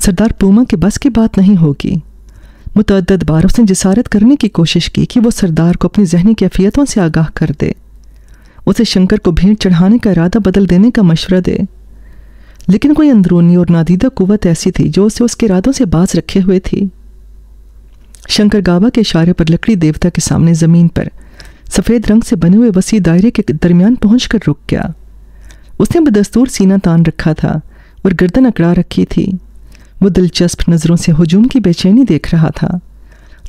सरदार पूमा के बस की बात नहीं होगी। मुतद बार उसने जसारत करने की कोशिश की कि वो सरदार को अपनी जहनी कैफियतों से आगाह कर दे। उसे शंकर को भेंट चढ़ाने का इरादा बदल देने का मशवरा दे। लेकिन कोई अंदरूनी और नादीदा कुवत ऐसी थी जो उसे उसके इरादों से बाज रखे हुए थी। शंकर गावा के इशारे पर लकड़ी देवता के सामने ज़मीन पर सफ़ेद रंग से बने हुए वसी दायरे के दरमियान पहुंचकर रुक गया। उसने बदस्तूर सीना तान रखा था और गर्दन अकड़ा रखी थी। वो दिलचस्प नज़रों से हजूम की बेचैनी देख रहा था,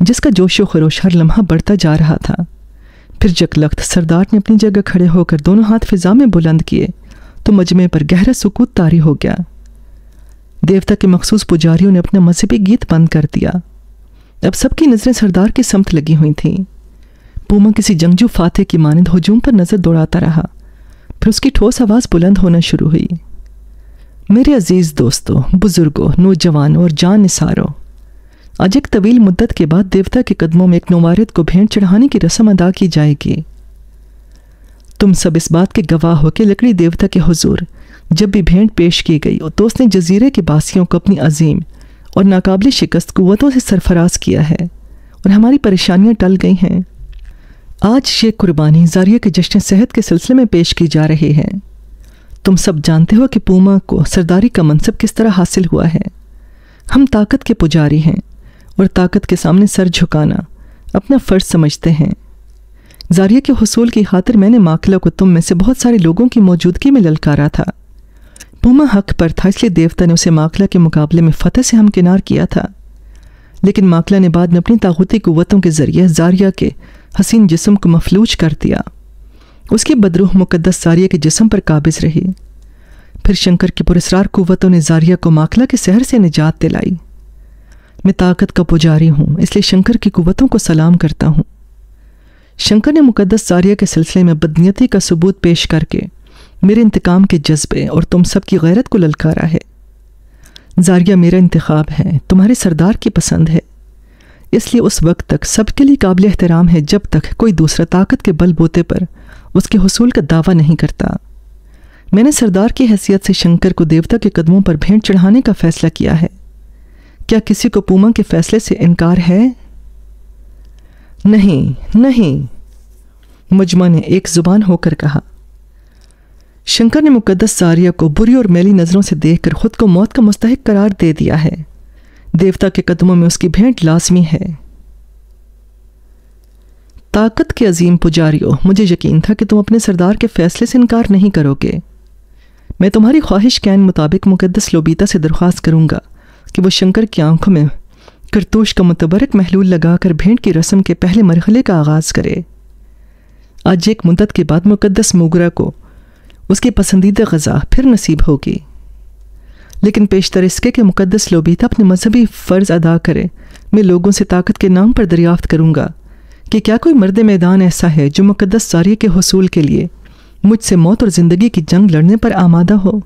जिसका जोशो खरोश हर लम्हा बढ़ता जा रहा था। फिर जकलख्त सरदार ने अपनी जगह खड़े होकर दोनों हाथ फिजा में बुलंद किए तो मजमे पर गहरा सुकूत तारी हो गया। देवता के मखसूस पुजारियों ने अपना मजहबी गीत बंद कर दिया। अब सबकी नज़रें सरदार की समत लगी हुई थीं। पूमा किसी जंगजू फाते की मानद हजूम पर नज़र दौड़ाता रहा। फिर उसकी ठोस आवाज़ बुलंद होना शुरू हुई। मेरे अज़ीज़ दोस्तों, बुज़ुर्गों, नौजवानों और जान निसारों आज एक तवील मुद्दत के बाद देवता के कदमों में एक नवारिद को भेंट चढ़ाने की रस्म अदा की जाएगी। तुम सब इस बात के गवाह हो कि लकड़ी देवता के हुजूर, जब भी भेंट पेश की गई तो उसने जजीरे के बासियों को अपनी अजीम और नाकाबली शिकस्त कुतों से सरफराज किया है और हमारी परेशानियाँ टल गई हैं। आज ये कुर्बानी जारिया के जश्न सेहत के सिलसिले में पेश की जा रही है। तुम सब जानते हो कि पूमा को सरदारी का मनसब किस तरह हासिल हुआ है। हम ताकत के पुजारी हैं और ताकत के सामने सर झुकाना अपना फ़र्ज़ समझते हैं। जारिया के हसूल की खातिर मैंने माकला को तुम में से बहुत सारे लोगों की मौजूदगी में ललकारा था। पूमा हक पर था, इसलिए देवता ने उसे माकला के मुकाबले में फतेह से हमकिनार किया था। लेकिन माकला ने बाद में अपनी ताकती कुतों के ज़रिए जारिया के हसीन जिसम को मफलूज कर दिया। उसकी बदरूह मुकदस जारिया के जिसम पर काबिज रही। फिर शंकर की पुरस्कार कुतों ने जारिया को माखला के शहर से निजात दिलाई। मैं ताकत का पुजारी हूँ, इसलिए शंकर की कुतों को सलाम करता हूँ। शंकर ने मुकदस जारिया के सिलसिले में बदनीयती का सबूत पेश करके मेरे इंतकाम के जज्बे और तुम सब की गैरत को ललकारा है। जारिया मेरा इंतखब है, तुम्हारे सरदार की पसंद है। इसलिए उस वक्त तक सबके लिए काबिल एहतराम है जब तक कोई दूसरा ताकत के बल बोते पर उसके हसूल का दावा नहीं करता। मैंने सरदार की हैसियत से शंकर को देवता के कदमों पर भेंट चढ़ाने का फैसला किया है। क्या किसी को पूमा के फैसले से इनकार है? नहीं नहीं, मुजमा ने एक ज़ुबान होकर कहा। शंकर ने मुकदस सारिया को बुरी और मैली नज़रों से देखकर खुद को मौत का मुस्तक करार दे दिया है। देवता के कदमों में उसकी भेंट लाजमी है। ताकत के अजीम पुजारियों, मुझे यकीन था कि तुम अपने सरदार के फैसले से इनकार नहीं करोगे। मैं तुम्हारी ख्वाहिश के मुताबिक मुकदस लोबीता से दरख्वास्त करूँगा कि वो शंकर की आँखों में करतूश का मुतबरक महलूल लगाकर भेंट की रस्म के पहले मरहले का आगाज़ करे। आज एक मुद्दत के बाद मुकदस मोगरा को उसकी पसंदीदा गज़ा फिर नसीब होगी। लेकिन पेशतर इसके कि मुकदस लोबीता अपने मजहबी फ़र्ज़ अदा करे। मैं लोगों से ताकत के नाम पर दरियाफ्त करूँगा कि क्या कोई मर्द मैदान ऐसा है जो मुकदस जारिया के हसूल के लिए मुझसे मौत और ज़िंदगी की जंग लड़ने पर आमादा हो?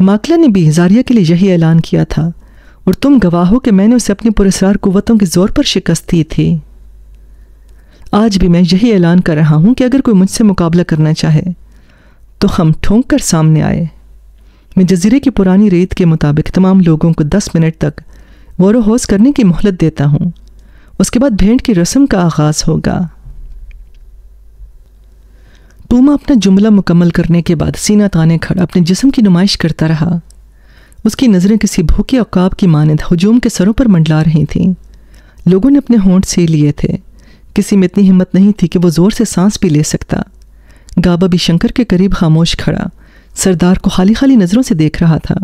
माकला ने भी जारिया के लिए यही ऐलान किया था, और तुम गवाह हो कि मैंने उसे अपनी पुरस्कार कुतों के ज़ोर पर शिकस्त दी थी। आज भी मैं यही ऐलान कर रहा हूँ कि अगर कोई मुझसे मुकाबला करना चाहे तो हम ठोंक कर सामने आए। मैं जजीरे की पुरानी रेत के मुताबिक तमाम लोगों को दस मिनट तक गौर होश करने की मोहलत देता हूँ। उसके बाद भेंट की रस्म का आगाज़ होगा। पूमा अपना जुमला मुकम्मल करने के बाद सीना ताने खड़ा अपने जिस्म की नुमाइश करता रहा। उसकी नज़रें किसी भूखे अवकाब की मानद हजूम के सरों पर मंडला रही थीं। लोगों ने अपने होंठ से लिए थे। किसी में इतनी हिम्मत नहीं थी कि वो ज़ोर से सांस भी ले सकता। गाबा भी शंकर के करीब खामोश खड़ा। सरदार को खाली खाली नज़रों से देख रहा था।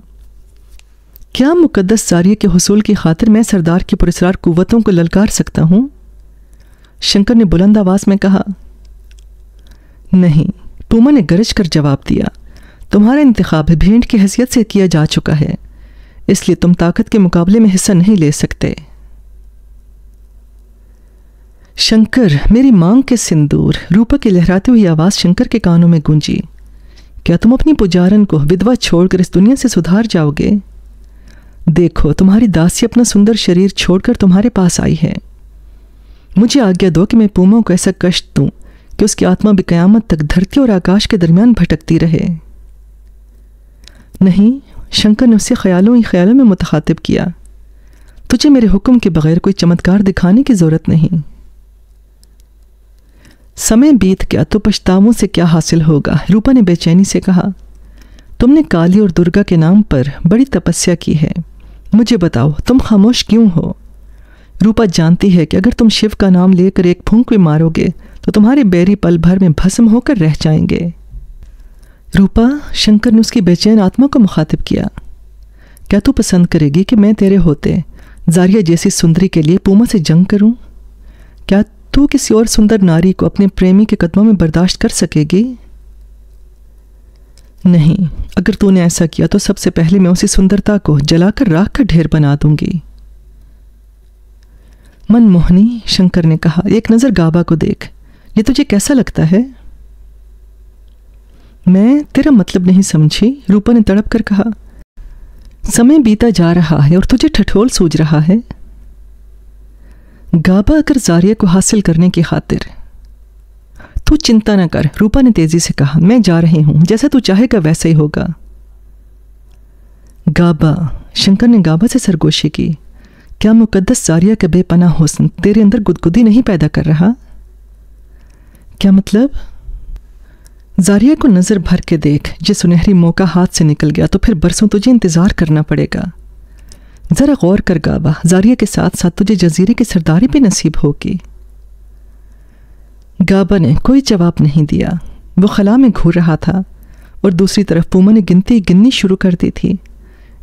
क्या मुकदस जारिया के हसूल की खातिर मैं सरदार की पुरस्कार कुतों को ललकार सकता हूँ? शंकर ने बुलंद आवाज़ में कहा, नहीं, पूमा ने गरज कर जवाब दिया। तुम्हारा इंतखब भेंट की हैसियत से किया जा चुका है, इसलिए तुम ताकत के मुकाबले में हिस्सा नहीं ले सकते। शंकर, मेरी मांग के सिंदूर, रूपा की लहराती हुई आवाज़ शंकर के कानों में गूंजी। क्या तुम अपनी पुजारन को विधवा छोड़कर इस दुनिया से सुधार जाओगे? देखो, तुम्हारी दासी अपना सुंदर शरीर छोड़कर तुम्हारे पास आई है। मुझे आज्ञा दो कि मैं पूमों को ऐसा कष्ट दूँ कि उसकी आत्मा भी कयामत तक धरती और आकाश के दरमियान भटकती रहे। नहीं, शंकर ने उसे ख्यालों ही ख्यालों में मुतखातिब किया। तुझे मेरे हुक्म के बगैर कोई चमत्कार दिखाने की ज़रूरत नहीं। समय बीत गया तो पछतावों से क्या हासिल होगा? रूपा ने बेचैनी से कहा, तुमने काली और दुर्गा के नाम पर बड़ी तपस्या की है। मुझे बताओ, तुम खामोश क्यों हो? रूपा जानती है कि अगर तुम शिव का नाम लेकर एक फूंक भी मारोगे तो तुम्हारे बैरी पल भर में भस्म होकर रह जाएँगे। रूपा शंकर ने उसकी बेचैन आत्मा को मुखातिब किया, क्या तू पसंद करेगी कि मैं तेरे होते, जारिया जैसी सुंदरी के लिए पूमा से जंग करूँ? क्या तू किसी और सुंदर नारी को अपने प्रेमी के कदमों में बर्दाश्त कर सकेगी? नहीं, अगर तूने ऐसा किया तो सबसे पहले मैं उसी सुंदरता को जलाकर राख का ढेर बना दूँगी। मनमोहनी, शंकर ने कहा, एक नज़र गाबा को देख। ये तुझे कैसा लगता है? मैं तेरा मतलब नहीं समझी, रूपा ने तड़प कर कहा। समय बीता जा रहा है और तुझे ठठोल सूझ रहा है। गाबा अगर जारिया को हासिल करने की खातिर, तू चिंता न कर। रूपा ने तेज़ी से कहा, मैं जा रही हूँ। जैसा तू चाहेगा वैसा ही होगा। गाबा, शंकर ने गाबा से सरगोशी की, क्या मुकद्दस जारिया का बेपना हुस्न तेरे अंदर गुदगुदी नहीं पैदा कर रहा? क्या मतलब? जारिया को नज़र भर के देख। ये सुनहरी मौका हाथ से निकल गया तो फिर बरसों तुझे इंतज़ार करना पड़ेगा। ज़रा गौर कर गाबा जारिया के साथ साथ तुझे जजीरे की सरदारी भी नसीब होगी। गाबा ने कोई जवाब नहीं दिया। वो खला में घूर रहा था और दूसरी तरफ़ पूमा ने गिनती गिननी शुरू कर दी थी।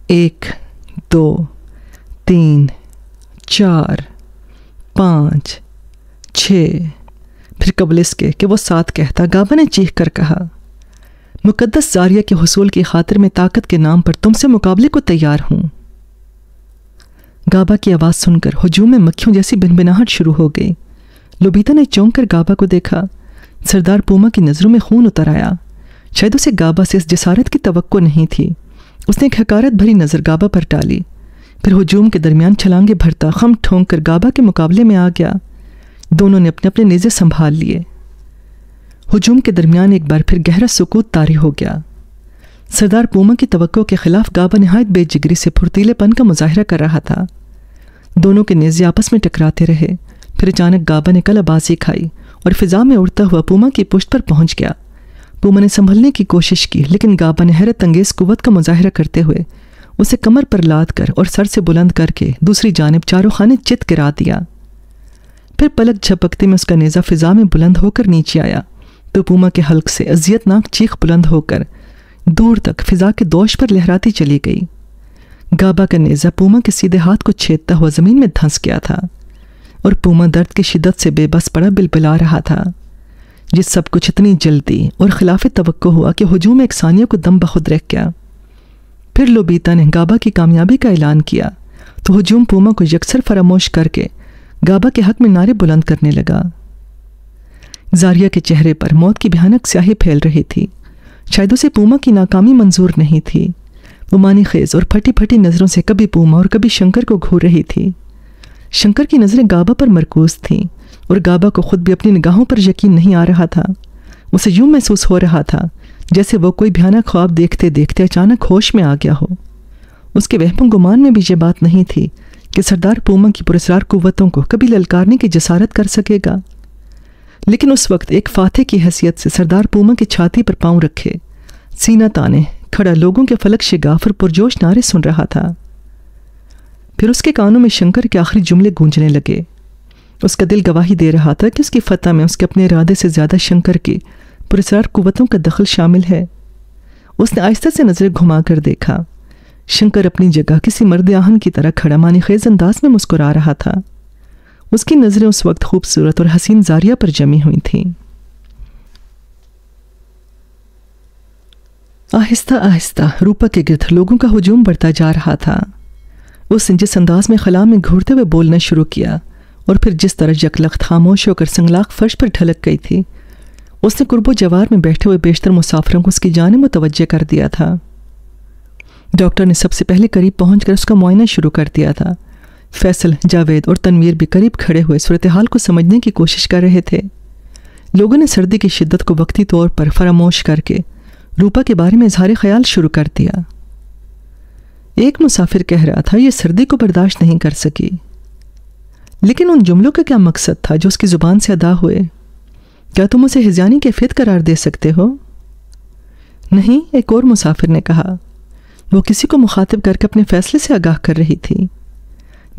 एक, दो, तीन, चार, पाँच, छ। फिर कबल इसके कि वो साथ कहता, गाबा ने चीख कर कहा, मुकद्दस जारिया के हसूल की खातिर में ताकत के नाम पर तुमसे मुकाबले को तैयार हूँ। गाबा की आवाज़ सुनकर हजूम में मक्खियों जैसी बिनबिनाहट शुरू हो गई। लोबीता ने चौंक कर गाबा को देखा। सरदार पूमा की नज़रों में खून उतर आया। शायद उसे गाबा से इस जसारत की तवक्को नहीं थी। उसने एक हकारत भरी नज़र गाबा पर डाली। फिर हजूम के दरमियान छलांगे भरता खम ठोंक कर गाबा के मुकाबले में आ गया। दोनों ने अपने अपने नेज़े संभाल लिए। हजूम के दरमियान एक बार फिर गहरा सुकूत तारी हो गया। सरदार पूमा की तवक्को के खिलाफ गाबा नहायत बेजिगरी से फुर्तीलेपन का मुजाहरा कर रहा था। दोनों के नेज़े आपस में टकराते रहे। फिर अचानक गाबा ने कल कलाबाजी खाई और फिजा में उड़ता हुआ पूमा की पुष्ट पर पहुँच गया। पूमा ने संभलने की कोशिश की, लेकिन गाबा ने हैरत अंगेज कुत का मुजाहरा करते हुए उसे कमर पर लाद कर और सर से बुलंद करके दूसरी जानब चारों खाने चित गिरा दिया। फिर पलक झपकते में उसका नेज़ा फिजा में बुलंद होकर नीचे आया। तो पूमा के हल्क से अजियतनाक चीख बुलंद होकर दूर तक फिजा के दोष पर लहराती चली गई। गाबा का नेज़ा पूमा के सीधे हाथ को छेदता हुआ ज़मीन में धंस गया था और पूमा दर्द की शिद्दत से बेबस पड़ा बिलबिला रहा था। जिस सब कुछ इतनी जल्दी और खिलाफ तो हुआ कि हजूम एक सानिया को दम बखुद रख गया। फिर लोबीता ने गाबा की कामयाबी का ऐलान किया तो हजूम पूमा को यकसर फरामोश करके गाबा के हक में नारे बुलंद करने लगा। जारिया के चेहरे पर मौत की भयानक स्याही फैल रही थी। शायद उसे पूमा की नाकामी मंजूर नहीं थी। वो मानी खेज और फटी फटी नज़रों से कभी पूमा और कभी शंकर को घूर रही थी। शंकर की नज़रें गाबा पर मरकूज थीं और गाबा को खुद भी अपनी निगाहों पर यकीन नहीं आ रहा था। उसे यूँ महसूस हो रहा था जैसे वो कोई भयानक ख्वाब देखते देखते अचानक होश में आ गया हो। उसके वहम गुमान में भी ये बात नहीं थी कि सरदार पूमा की पुरस्कार कुतों को कभी ललकारने की जसारत कर सकेगा। लेकिन उस वक्त एक फाते की हैसियत से सरदार पूमा की छाती पर पाँव रखे। सीना ताने खड़ा लोगों के फलक शिगाफ और पुरजोश नारे सुन रहा था। फिर उसके कानों में शंकर के आखिरी जुमले गूंजने लगे। उसका दिल गवाही दे रहा था कि उसकी फतह में उसके अपने इरादे से ज़्यादा शंकर की पुरस्कार कुतों का दखल शामिल है। उसने आहिस्ता से नज़रें घुमा कर देखा। शंकर अपनी जगह किसी मर्द आहन की तरह खड़ा मानी खेज अंदाज में मुस्कुरा रहा था। उसकी नज़रें उस वक्त खूबसूरत और हसीन जारिया पर जमी हुई थीं। आहिस्ता आहिस्ता रूपा के गिरद लोगों का हजूम बढ़ता जा रहा था। उसने जिस अंदाज में खला में घूरते हुए बोलना शुरू किया और फिर जिस तरह यकलख खामोश होकर संगलाक फर्श पर ढलक गई थी, उसने कुर्बो जवार में बैठे हुए बेशतर मुसाफिरों को उसकी जाने मुतवजह कर दिया था। डॉक्टर ने सबसे पहले करीब पहुंचकर उसका मुआयना शुरू कर दिया था। फैसल, जावेद और तनवीर भी करीब खड़े हुए सूरत हाल को समझने की कोशिश कर रहे थे। लोगों ने सर्दी की शिद्दत को वक्ती तौर पर फरामोश करके रूपा के बारे में इजहार ख्याल शुरू कर दिया। एक मुसाफिर कह रहा था यह सर्दी को बर्दाश्त नहीं कर सकी। लेकिन उन जुमलों का क्या मकसद था जो उसकी ज़ुबान से अदा हुए? क्या तुम उसे हिजानी कैफियत करार दे सकते हो? नहीं, एक और मुसाफिर ने कहा, वो किसी को मुखातिब करके अपने फैसले से आगाह कर रही थी।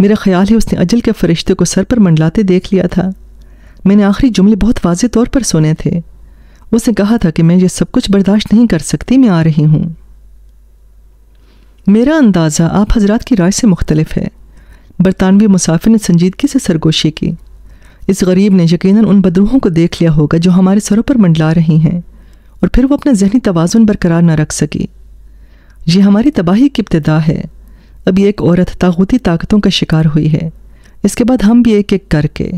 मेरा ख्याल है उसने अजल के फरिश्ते को सर पर मंडलाते देख लिया था। मैंने आखिरी जुमले बहुत वाज तौर पर सुने थे। उसने कहा था कि मैं ये सब कुछ बर्दाश्त नहीं कर सकती, मैं आ रही हूँ। मेरा अंदाज़ा आप हजरात की राय से मुख्तलिफ़ है। बरतानवी मुसाफिर ने संजीदगी से सरगोशी की। इस गरीब ने यकीन उन बदरूहों को देख लिया होगा जो हमारे सरों पर मंडला रही हैं, और फिर वो अपना जहनी तोज़ुन बरकरार न रख सकी। ये हमारी तबाही की इब्तदा है। अभी एक औरत ताकूती ताकतों का शिकार हुई है। इसके बाद हम भी एक एक करके।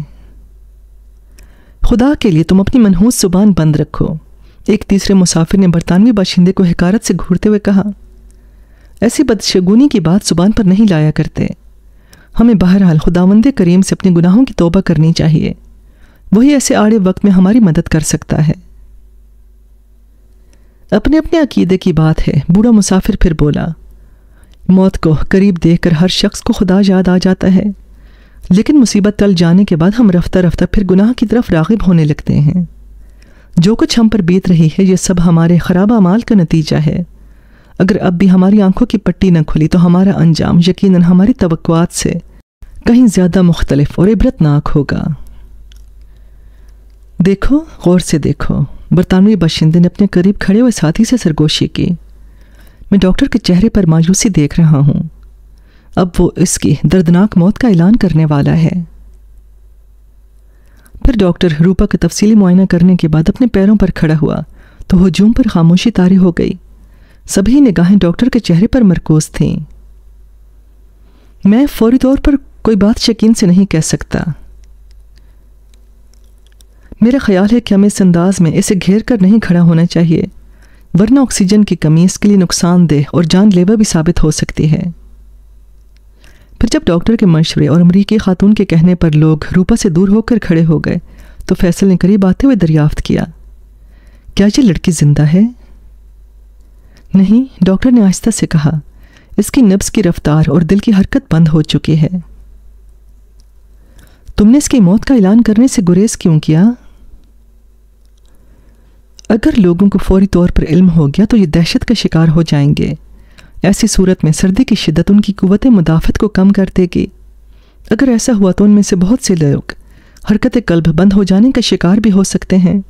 खुदा के लिए तुम अपनी मनहूस ज़ुबान बंद रखो। एक तीसरे मुसाफिर ने बरतानवी बाशिंदे को हकारत से घूरते हुए कहा, ऐसी बदशगुनी की बात ज़ुबान पर नहीं लाया करते। हमें बहरहाल खुदावंद करीम से अपने गुनाहों की तोबा करनी चाहिए। वही ऐसे आड़े वक्त में हमारी मदद कर सकता है। अपने अपने अकीदे की बात है, बूढ़ा मुसाफिर फिर बोला मौत को करीब देखकर हर शख्स को खुदा याद आ जाता है। लेकिन मुसीबत टल जाने के बाद हम रफ्ता रफ्ता फिर गुनाह की तरफ़ रागिब होने लगते हैं। जो कुछ हम पर बीत रही है, ये सब हमारे ख़राब अमाल का नतीजा है। अगर अब भी हमारी आँखों की पट्टी न खुली तो हमारा अंजाम यकीनन हमारी तवक्कुआत से कहीं ज़्यादा मुख्तलिफ़ और इबरतनाक होगा। देखो, गौर से देखो, बरतानवी बाशिंदे ने अपने करीब खड़े हुए साथी से सरगोशी की। मैं डॉक्टर के चेहरे पर मायूसी देख रहा हूँ। अब वो इसकी दर्दनाक मौत का ऐलान करने वाला है। फिर डॉक्टर रूपा का तफसीली मुआयना करने के बाद अपने पैरों पर खड़ा हुआ तो हजूम पर खामोशी तारी हो गई। सभी निगाहें डॉक्टर के चेहरे पर मरकोज थीं। मैं फौरी तौर पर कोई बात यकीन से नहीं कह सकता। मेरा ख्याल है कि हमें इस अंदाज में इसे घेर कर नहीं खड़ा होना चाहिए। वरना ऑक्सीजन की कमी इसके लिए नुकसानदेह और जानलेवा भी साबित हो सकती है। फिर जब डॉक्टर के मशवरे और अमरीकी खातून के कहने पर लोग रूपा से दूर होकर खड़े हो गए तो फैसल ने करीब आते हुए दरियाफ्त किया। क्या ये लड़की ज़िंदा है? नहीं डॉक्टर ने आहिस्ता से कहा, इसकी नब्स की रफ्तार और दिल की हरकत बंद हो चुकी है। तुमने इसकी मौत का ऐलान करने से गुरेज क्यों किया? अगर लोगों को फौरी तौर पर इल्म हो गया तो ये दहशत का शिकार हो जाएँगे। ऐसी सूरत में सर्दी की शिद्दत उनकी कुत मुदाफ़त को कम कर देगी। अगर ऐसा हुआ तो उनमें से बहुत से लोग हरकत कल्ब बंद हो जाने का शिकार भी हो सकते हैं।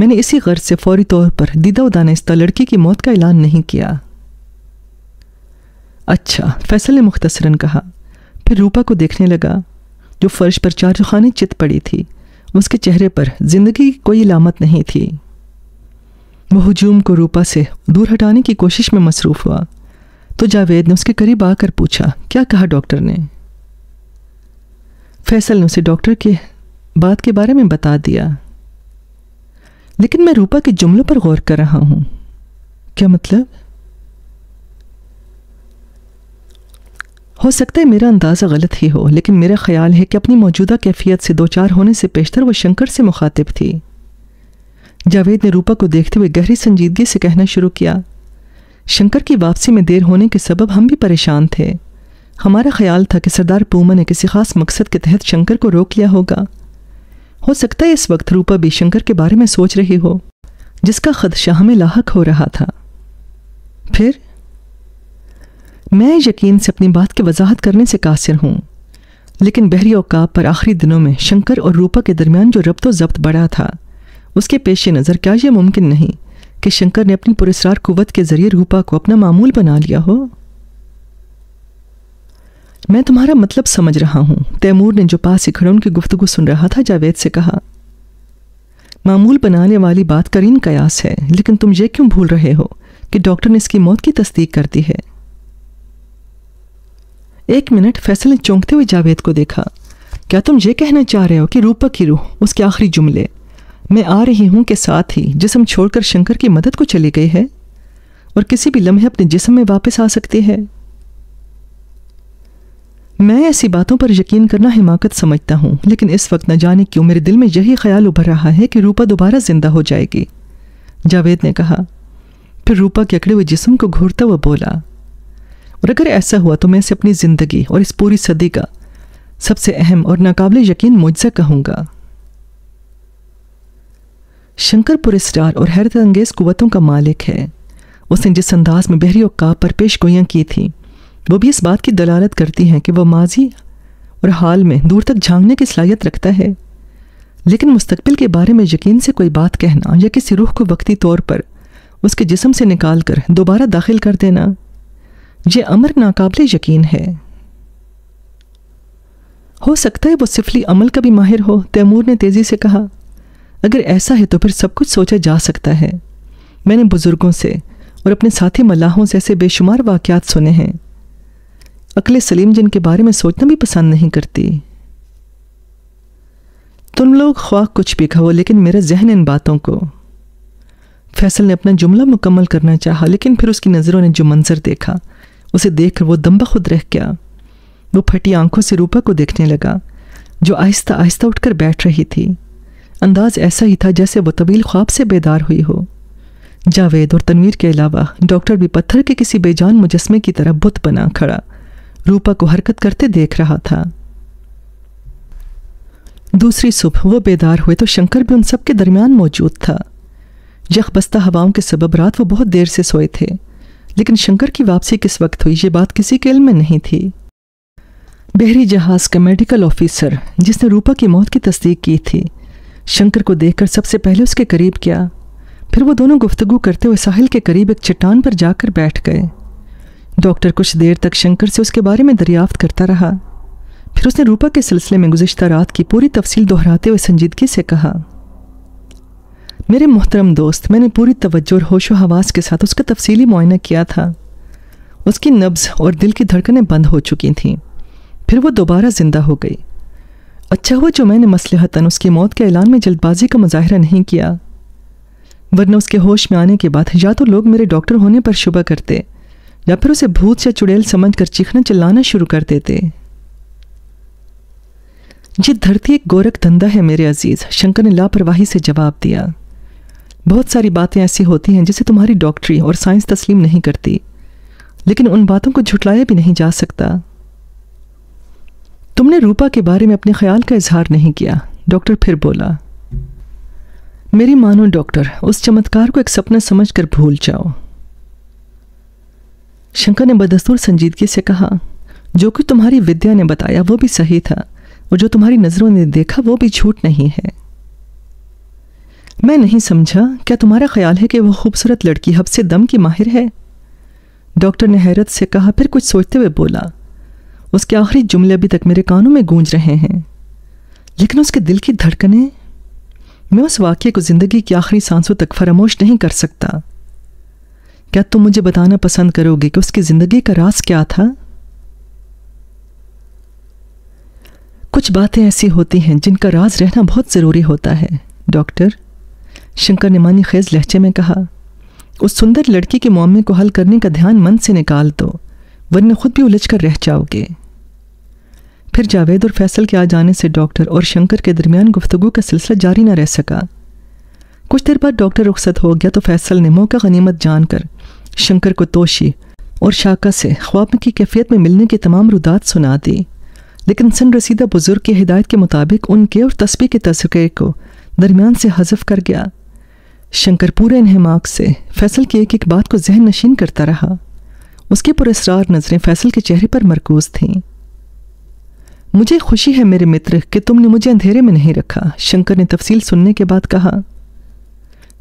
मैंने इसी गर्ज से फौरी तौर पर दीदा उदानस्ता लड़की की मौत का ऐलान नहीं किया। अच्छा फैसल ने मुख्तसरन कहा। फिर रूपा को देखने लगा, जो फर्श पर चार रुखानी चित पड़ी थी। उसके चेहरे पर ज़िंदगी की कोई इलामत नहीं थी। वो हजूम को रूपा से दूर हटाने की कोशिश में मसरूफ़ हुआ। तो जावेद ने उसके करीब आकर पूछा, क्या कहा डॉक्टर ने? फैसल ने उसे डॉक्टर के बात के बारे में बता दिया। लेकिन मैं रूपा के जुमलों पर गौर कर रहा हूँ। क्या मतलब? हो सकता है मेरा अंदाज़ा गलत ही हो, लेकिन मेरा ख्याल है कि अपनी मौजूदा कैफियत से दो चार होने से पेशतर वो शंकर से मुखातिब थी। जावेद ने रूपा को देखते हुए गहरी संजीदगी से कहना शुरू किया, शंकर की वापसी में देर होने के सबब हम भी परेशान थे। हमारा ख्याल था कि सरदार पूमा ने किसी खास मकसद के तहत शंकर को रोक लिया होगा। हो सकता है इस वक्त रूपा भी शंकर के बारे में सोच रही हो, जिसका खदशा हमें लाक हो रहा था। फिर, मैं यकीन से अपनी बात की वजाहत करने से कासिर हूँ, लेकिन बहरी औकाब पर आखिरी दिनों में शंकर और रूपा के दरमियान जो रब्त जब्त बढ़ा था उसके पेश नज़र क्या यह मुमकिन नहीं कि शंकर ने अपनी पुरस्कार कुवत के ज़रिए रूपा को अपना मामूल बना लिया हो? मैं तुम्हारा मतलब समझ रहा हूँ। तैमूर ने जो पास ही खड़े उनकी गुफ्तगु सुन रहा था, जावेद से कहा, मामूल बनाने वाली बात करीन कयास है, लेकिन तुम ये क्यों भूल रहे हो कि डॉक्टर ने इसकी मौत की तस्दीक कर दी है? एक मिनट फैसल ने चौंकते हुए जावेद को देखा, क्या तुम ये कहना चाह रहे हो कि रूपक की रूह, उसके आखिरी जुमले मैं आ रही हूँ के साथ ही जिसम छोड़कर शंकर की मदद को चली गई है, और किसी भी लम्हे अपने जिसम में वापस आ सकती है। मैं ऐसी बातों पर यकीन करना हिमाकत समझता हूँ, लेकिन इस वक्त न जाने क्यों मेरे दिल में यही ख्याल उभर रहा है कि रूपा दोबारा ज़िंदा हो जाएगी। जावेद ने कहा, फिर रूपा के अकड़े हुए जिसम को घूरता हुआ बोला, और अगर ऐसा हुआ तो मैं इसे अपनी ज़िंदगी और इस पूरी सदी का सबसे अहम और नाकाबले यकीन मुझसे कहूँगा। शंकर पुरस्कार और हैरत अंगेज कुतों का मालिक है। उसने जिस अंदाज में बहरी अवकाब पर पेश गोयाँ की थी, वो भी इस बात की दलालत करती हैं कि वह माजी और हाल में दूर तक झांकने की सलाहियत रखता है। लेकिन मुस्तबिल के बारे में यकीन से कोई बात कहना या किसी रूह को वक्ती तौर पर उसके जिसम से निकाल कर दोबारा दाखिल कर देना यह अमर नाकाबले यकीन है। हो सकता है वो सिफली अमल का भी माहिर हो, तैमूर ने तेज़ी से कहा। अगर ऐसा है तो फिर सब कुछ सोचा जा सकता है। मैंने बुज़ुर्गों से और अपने साथी मल्लाहों से ऐसे बेशुमार वाक़ात सुने हैं। अकले सलीम जिनके बारे में सोचना भी पसंद नहीं करती। तुम लोग ख्वाह कुछ भी कहो, लेकिन मेरा जहन इन बातों को। फैसल ने अपना जुमला मुकम्मल करना चाहा, लेकिन फिर उसकी नज़रों ने जो मंजर देखा, उसे देखकर वो दम्बा खुद रह गया। वो फटी आँखों से रूपा को देखने लगा, जो आहिस्ता आहिस्ता उठकर बैठ रही थी। अंदाज ऐसा ही था जैसे वो तवील ख्वाब से बेदार हुई हो। जावेद और तनवीर के अलावा डॉक्टर भी पत्थर के किसी बेजान मुजस्मे की तरह बुत बना खड़ा, रूपा को हरकत करते देख रहा था। दूसरी सुबह वो बेदार हुए तो शंकर भी उन सब के दरमियान मौजूद था। यखबस्ता हवाओं के सबब रात वो बहुत देर से सोए थे, लेकिन शंकर की वापसी किस वक्त हुई ये बात किसी के इल्म में नहीं थी। बहरी जहाज़ का मेडिकल ऑफिसर, जिसने रूपा की मौत की तस्दीक की थी शंकर को देखकर सबसे पहले उसके करीब गया फिर वो दोनों गुफ्तगु करते हुए साहिल के करीब एक चट्टान पर जाकर बैठ गए। डॉक्टर कुछ देर तक शंकर से उसके बारे में दरियाफ्त करता रहा। फिर उसने रूपा के सिलसिले में गुजशत रात की पूरी तफसील दोहराते हुए संजीदगी से कहा, मेरे मोहतरम दोस्त, मैंने पूरी तवज्जो और होशो हवास के साथ उसका तफसीली मुआयना किया था। उसकी नब्ज़ और दिल की धड़कनें बंद हो चुकी थीं। फिर वो दोबारा ज़िंदा हो गई। अच्छा हुआ जो मैंने मसलहतन उसकी मौत के ऐलान में जल्दबाजी का मुजाहरा नहीं किया। वरना उसके होश में आने के बाद या तो लोग मेरे डॉक्टर होने पर शुबा करते, या फिर उसे भूत या चुड़ैल समझकर चीखना चिल्लाना शुरू कर देते। ये धरती एक गोरख धंधा है मेरे अज़ीज़, शंकर ने लापरवाही से जवाब दिया। बहुत सारी बातें ऐसी होती हैं जिसे तुम्हारी डॉक्टरी और साइंस तस्लीम नहीं करती, लेकिन उन बातों को झुटलाया भी नहीं जा सकता। तुमने रूपा के बारे में अपने ख्याल का इजहार नहीं किया। डॉक्टर फिर बोला, मेरी मानो डॉक्टर, उस चमत्कार को एक सपना समझकर भूल जाओ। शंकर ने बदस्तूर संजीदगी से कहा, जो कुछ तुम्हारी विद्या ने बताया, वो भी सही था, और जो तुम्हारी नज़रों ने देखा, वो भी झूठ नहीं है। मैं नहीं समझा, क्या तुम्हारा ख्याल है कि वो खूबसूरत लड़की हब से दम की माहिर है? डॉक्टर ने हैरत से कहा, फिर कुछ सोचते हुए बोला उसके आखिरी जुमले अभी तक मेरे कानों में गूंज रहे हैं। लेकिन उसके दिल की धड़कनें, मैं उस वाक्य को ज़िंदगी की आखिरी सांसों तक फरामोश नहीं कर सकता। क्या तुम मुझे बताना पसंद करोगे कि उसकी ज़िंदगी का राज क्या था? कुछ बातें ऐसी होती हैं जिनका राज रहना बहुत ज़रूरी होता है, डॉक्टर। शंकर ने मानी खेज लहजे में कहा, उस सुंदर लड़की के मामले को हल करने का ध्यान मन से निकाल दो, वरना खुद भी उलझ कर रह जाओगे। फिर जावेद और फैसल के आ जाने से डॉक्टर और शंकर के दरमियान गुफ्तगु का सिलसिला जारी न रह सका। कुछ देर बाद डॉक्टर रुखसत हो गया तो फैसल ने मौका गनीमत जानकर शंकर को तोशी और शाका से ख्वाब की कैफियत में मिलने की तमाम रुदात सुना दी। लेकिन सन रसीदा बुज़ुर्ग की हिदायत के मुताबिक उनके और तस्बी के तस्करे को दरमियान से हजफ कर गया। शंकर पूरे इन्हमाक से फैसल की एक एक बात को जहन नशीन करता रहा। उसकी पुरस्कार नज़रें फैसल के चेहरे पर मरकूज थीं। मुझे खुशी है मेरे मित्र कि तुमने मुझे अंधेरे में नहीं रखा। शंकर ने तफसील सुनने के बाद कहा,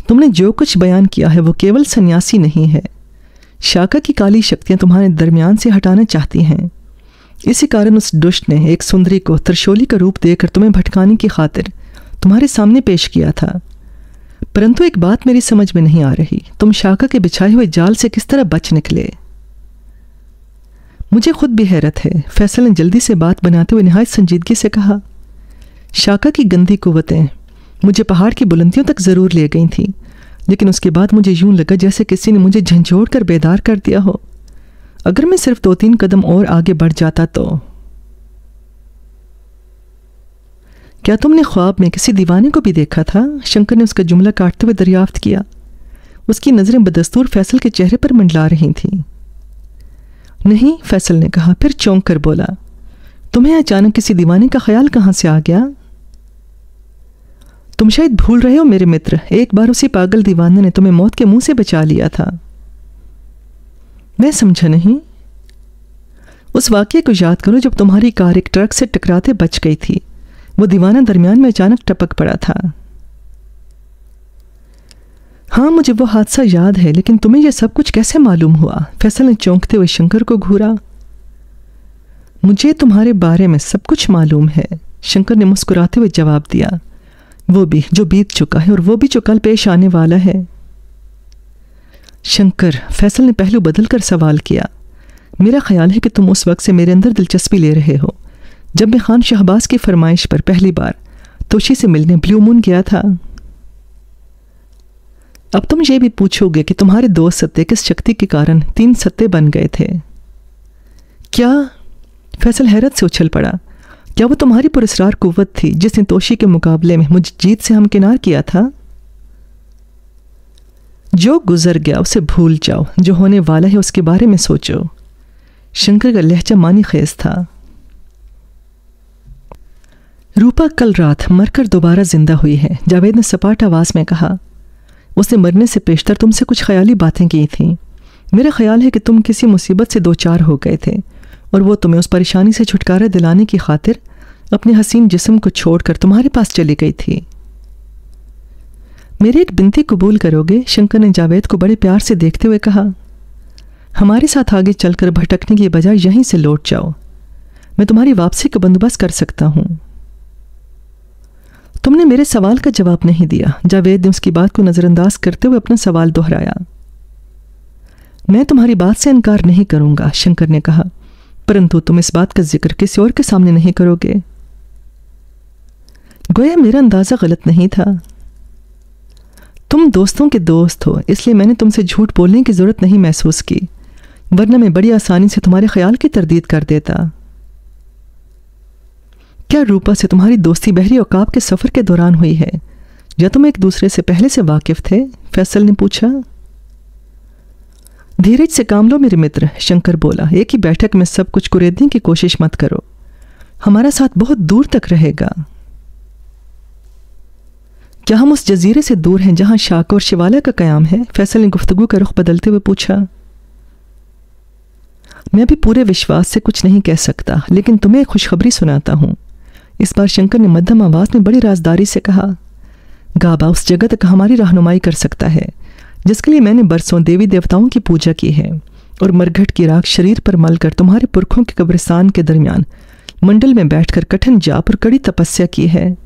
तुमने जो कुछ बयान किया है वो केवल सन्यासी नहीं है। शाका की काली शक्तियाँ तुम्हारे दरमियान से हटाना चाहती हैं। इसी कारण उस दुष्ट ने एक सुंदरी को त्रिशोली का रूप देकर तुम्हें भटकाने की खातिर तुम्हारे सामने पेश किया था। परंतु एक बात मेरी समझ में नहीं आ रही। तुम शाका के बिछाए हुए जाल से किस तरह बच निकले? मुझे खुद भी हैरत है, फैसल ने जल्दी से बात बनाते हुए नहायत संजीदगी से कहा, शाका की गंदी कुवतें मुझे पहाड़ की बुलंदियों तक ज़रूर ले गई थी, लेकिन उसके बाद मुझे यूँ लगा जैसे किसी ने मुझे झंझोड़ कर बेदार कर दिया हो। अगर मैं सिर्फ़ दो तीन कदम और आगे बढ़ जाता तो। क्या तुमने ख्वाब में किसी दीवाने को भी देखा था? शंकर ने उसका जुमला काटते हुए दरियाफ्त किया। उसकी नज़रें बदस्तूर फैसल के चेहरे पर मंडला रही थीं। नहीं, फैसल ने कहा। फिर चौंक कर बोला, तुम्हें अचानक किसी दीवाने का ख्याल कहाँ से आ गया? तुम शायद भूल रहे हो मेरे मित्र, एक बार उसी पागल दीवाने ने तुम्हें मौत के मुँह से बचा लिया था। मैं समझा नहीं। उस वाक्य को याद करो जब तुम्हारी कार एक ट्रक से टकराते बच गई थी। वो दीवाना दरमियान में अचानक टपक पड़ा था। हाँ मुझे वो हादसा याद है, लेकिन तुम्हें यह सब कुछ कैसे मालूम हुआ? फैसल ने चौंकते हुए शंकर को घूरा। मुझे तुम्हारे बारे में सब कुछ मालूम है, शंकर ने मुस्कुराते हुए जवाब दिया। वो भी, जो बीत चुका है और वो भी जो कल पेश आने वाला है। शंकर, फैसल ने पहलू बदल कर सवाल किया। मेरा ख्याल है कि तुम उस वक्त से मेरे अंदर दिलचस्पी ले रहे हो। जब मैं खान शहबाज की फरमाइश पर पहली बार, तोशी से मिलने ब्लू मून गया था। अब तुम ये भी पूछोगे कि तुम्हारे दो सत्ते किस शक्ति के कारण तीन सत्ते बन गए थे? क्या फैसल हैरत से उछल पड़ा? क्या वो तुम्हारी पुरस्कार कुवत थी जिसने तोशी के मुकाबले में मुझ जीत से हमकिनार किया था? जो गुजर गया उसे भूल जाओ, जो होने वाला है उसके बारे में सोचो। शंकर का लहजा मानी खेज था। रूपा कल रात मरकर दोबारा ज़िंदा हुई है, जावेद ने सपाट आवाज़ में कहा उसने मरने से पेशतर तुमसे कुछ ख्याली बातें की थीं। मेरा ख्याल है कि तुम किसी मुसीबत से दो चार हो गए थे, और वो तुम्हें उस परेशानी से छुटकारा दिलाने की खातिर अपने हसीन जिस्म को छोड़कर तुम्हारे पास चली गई थी। मेरी एक बिनती कबूल करोगे, शंकर ने जावेद को बड़े प्यार से देखते हुए कहा, हमारे साथ आगे चलकर भटकने की बजाय यहीं से लौट जाओ। मैं तुम्हारी वापसी का बंदोबस्त कर सकता हूँ। तुमने मेरे सवाल का जवाब नहीं दिया। जावेद ने उसकी बात को नज़रअंदाज करते हुए अपना सवाल दोहराया। मैं तुम्हारी बात से इनकार नहीं करूँगा, शंकर ने कहा। परंतु तुम इस बात का ज़िक्र किसी और के सामने नहीं करोगे। गोया मेरा अंदाज़ा गलत नहीं था। तुम दोस्तों के दोस्त हो, इसलिए मैंने तुमसे झूठ बोलने की ज़रूरत नहीं महसूस की, वरना मैं बड़ी आसानी से तुम्हारे ख्याल की तरदीद कर देता। क्या रूपा से तुम्हारी दोस्ती बहरी औकाब के सफ़र के दौरान हुई है? या तुम एक दूसरे से पहले से वाकिफ थे? फैसल ने पूछा। धीरज से काम लो मेरे मित्र, शंकर बोला। एक ही बैठक में सब कुछ कुरेदने की कोशिश मत करो। हमारा साथ बहुत दूर तक रहेगा। क्या हम उस जजीरे से दूर हैं जहाँ शाक और शिवाला का कयाम है? फैसल ने गुफ्तगु का रुख बदलते हुए पूछा। मैं भी पूरे विश्वास से कुछ नहीं कह सकता, लेकिन तुम्हें खुशखबरी सुनाता हूँ। इस बार शंकर ने मध्यम आवाज़ में बड़ी राजदारी से कहा, गाबा उस जगह तक हमारी रहनुमाई कर सकता है, जिसके लिए मैंने बरसों देवी देवताओं की पूजा की है, और मरघट की राख शरीर पर मलकर तुम्हारे पुरखों के कब्रिस्तान के दरमियान मंडल में बैठकर कठिन जाप और कड़ी तपस्या की है।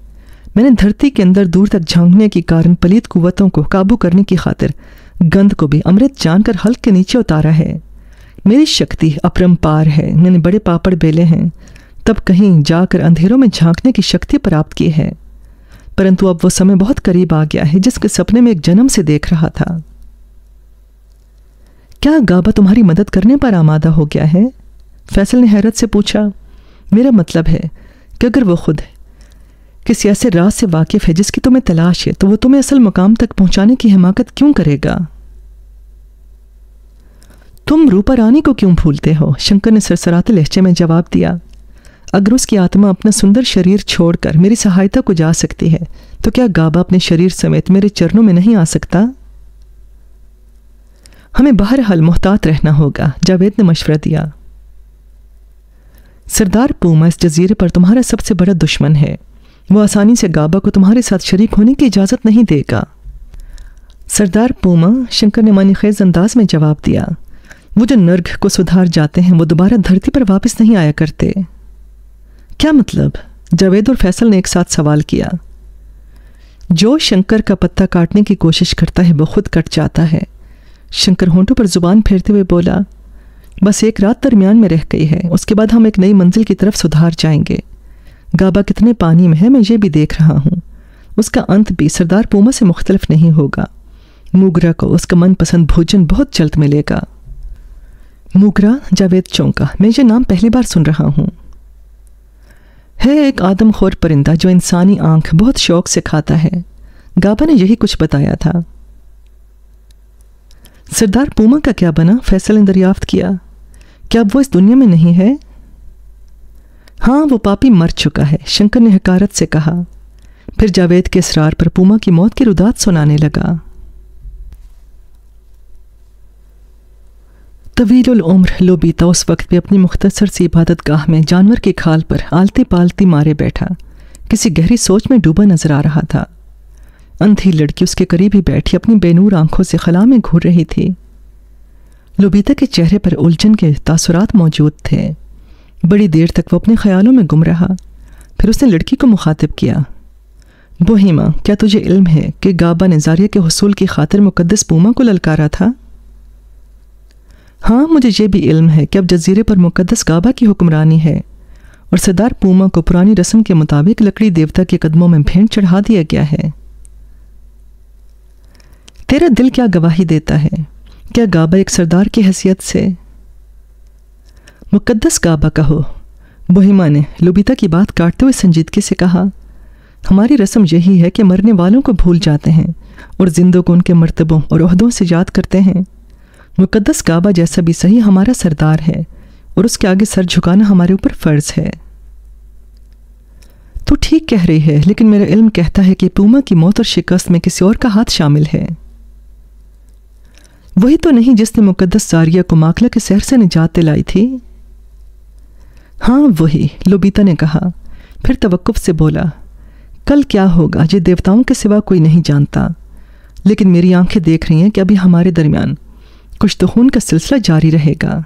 मैंने धरती के अंदर दूर तक झांकने के कारण पलीत कुवतों को काबू करने की खातिर गंध को भी अमृत जानकर हल्क के नीचे उतारा है। मेरी शक्ति अपरम्पार है। मैंने बड़े पापड़ बेले हैं। तब कहीं जाकर अंधेरों में झांकने की शक्ति प्राप्त की है। परंतु अब वो समय बहुत करीब आ गया है, जिसके सपने में एक जन्म से देख रहा था। क्या गाबा तुम्हारी मदद करने पर आमादा हो गया है? फैसल ने हैरत से पूछा। मेरा मतलब है कि अगर वो खुद किसी ऐसे राज से वाकिफ है जिसकी तुम्हें तलाश है तो वो तुम्हें असल मुकाम तक पहुँचाने की हिमाकत क्यों करेगा? तुम रूपा रानी को क्यों भूलते हो? शंकर ने सरसराते लहजे में जवाब दिया। अगर उसकी आत्मा अपना सुंदर शरीर छोड़कर मेरी सहायता को जा सकती है तो क्या गाबा अपने शरीर समेत मेरे चरणों में नहीं आ सकता? हमें बहरहाल मोहतात रहना होगा, जावेद ने मशवरा दिया। सरदार पूमा इस जजीरे पर तुम्हारा सबसे बड़ा दुश्मन है। वो आसानी से गाबा को तुम्हारे साथ शरीक होने की इजाज़त नहीं देगा। सरदार पूमा शंकर ने मानी खेज अंदाज में जवाब दिया। वो जो नर्ग को सुधार जाते हैं, वो दोबारा धरती पर वापस नहीं आया करते। क्या मतलब? जावेद और फैसल ने एक साथ सवाल किया। जो शंकर का पत्ता काटने की कोशिश करता है, वो खुद कट जाता है। शंकर होंठों पर ज़ुबान फेरते हुए बोला, बस एक रात दरमियान में रह गई है। उसके बाद हम एक नई मंजिल की तरफ़ सुधार जाएँगे। गाबा कितने पानी में है, मैं ये भी देख रहा हूँ। उसका अंत भी सरदार पूमा से मुख्तलिफ़ नहीं होगा। मुगरा को उसका मनपसंद भोजन बहुत जल्द मिलेगा। मुगरा, जावेद चौंका, मैं ये नाम पहली बार सुन रहा हूँ। है एक आदमखोर परिंदा जो इंसानी आँख बहुत शौक से खाता है। गाबा ने यही कुछ बताया था। सरदार पूमा का क्या बना? फैसल ने दरियाफ्त किया। क्या वो इस दुनिया में नहीं है? हाँ वो पापी मर चुका है, शंकर ने हकारत से कहा। फिर जावेद के इसरार पर पूमा की मौत की रुदात सुनाने लगा। तवील उम्र लोबीता उस वक्त भी अपनी मुख्तसर सी इबादत गाह में जानवर की खाल पर आलती पालती मारे बैठा। किसी गहरी सोच में डूबा नज़र आ रहा था। अंधी लड़की उसके करीब ही बैठी अपनी बेनूर आँखों से खला में घूर रही थी। लोबीता के चेहरे पर उलझन के तासुरात मौजूद थे। बड़ी देर तक वो अपने ख्यालों में गुम रहा। फिर उसने लड़की को मुखातिब किया। बोहिमा, क्या तुझे इल्म है कि गाबा ने जारिया के हसूल की खातिर मुकदस पूमा को ललकारा था? हाँ मुझे ये भी इल्म है कि अब जजीरे पर मुकदस गाबा की हुक्मरानी है और सरदार पूमा को पुरानी रस्म के मुताबिक लकड़ी देवता के कदमों में भेंट चढ़ा दिया गया है। तेरा दिल क्या गवाही देता है? क्या गाबा एक सरदार की हैसियत से? मुकद्दस गाबा कहो। बोहिमा ने लुबिता की बात काटते हुए संजीदगी से कहा, हमारी रस्म यही है कि मरने वालों को भूल जाते हैं और जिंदों को उनके मरतबों और अहदों से याद करते हैं। मुकद्दस काबा जैसा भी सही हमारा सरदार है, और उसके आगे सर झुकाना हमारे ऊपर फ़र्ज़ है। तो ठीक कह रही है, लेकिन मेरा इल्म कहता है कि पूमा की मौत और शिकस्त में किसी और का हाथ शामिल है। वही तो नहीं जिसने मुकद्दस जारिया को माकला के शहर से निजात दिलाई थी। हाँ वही, लोबीता ने कहा। फिर तवक्फ से बोला, कल क्या होगा? ये देवताओं के सिवा कोई नहीं जानता। लेकिन मेरी आँखें देख रही हैं कि अभी हमारे दरमियान कुछ तो खून का सिलसिला जारी रहेगा।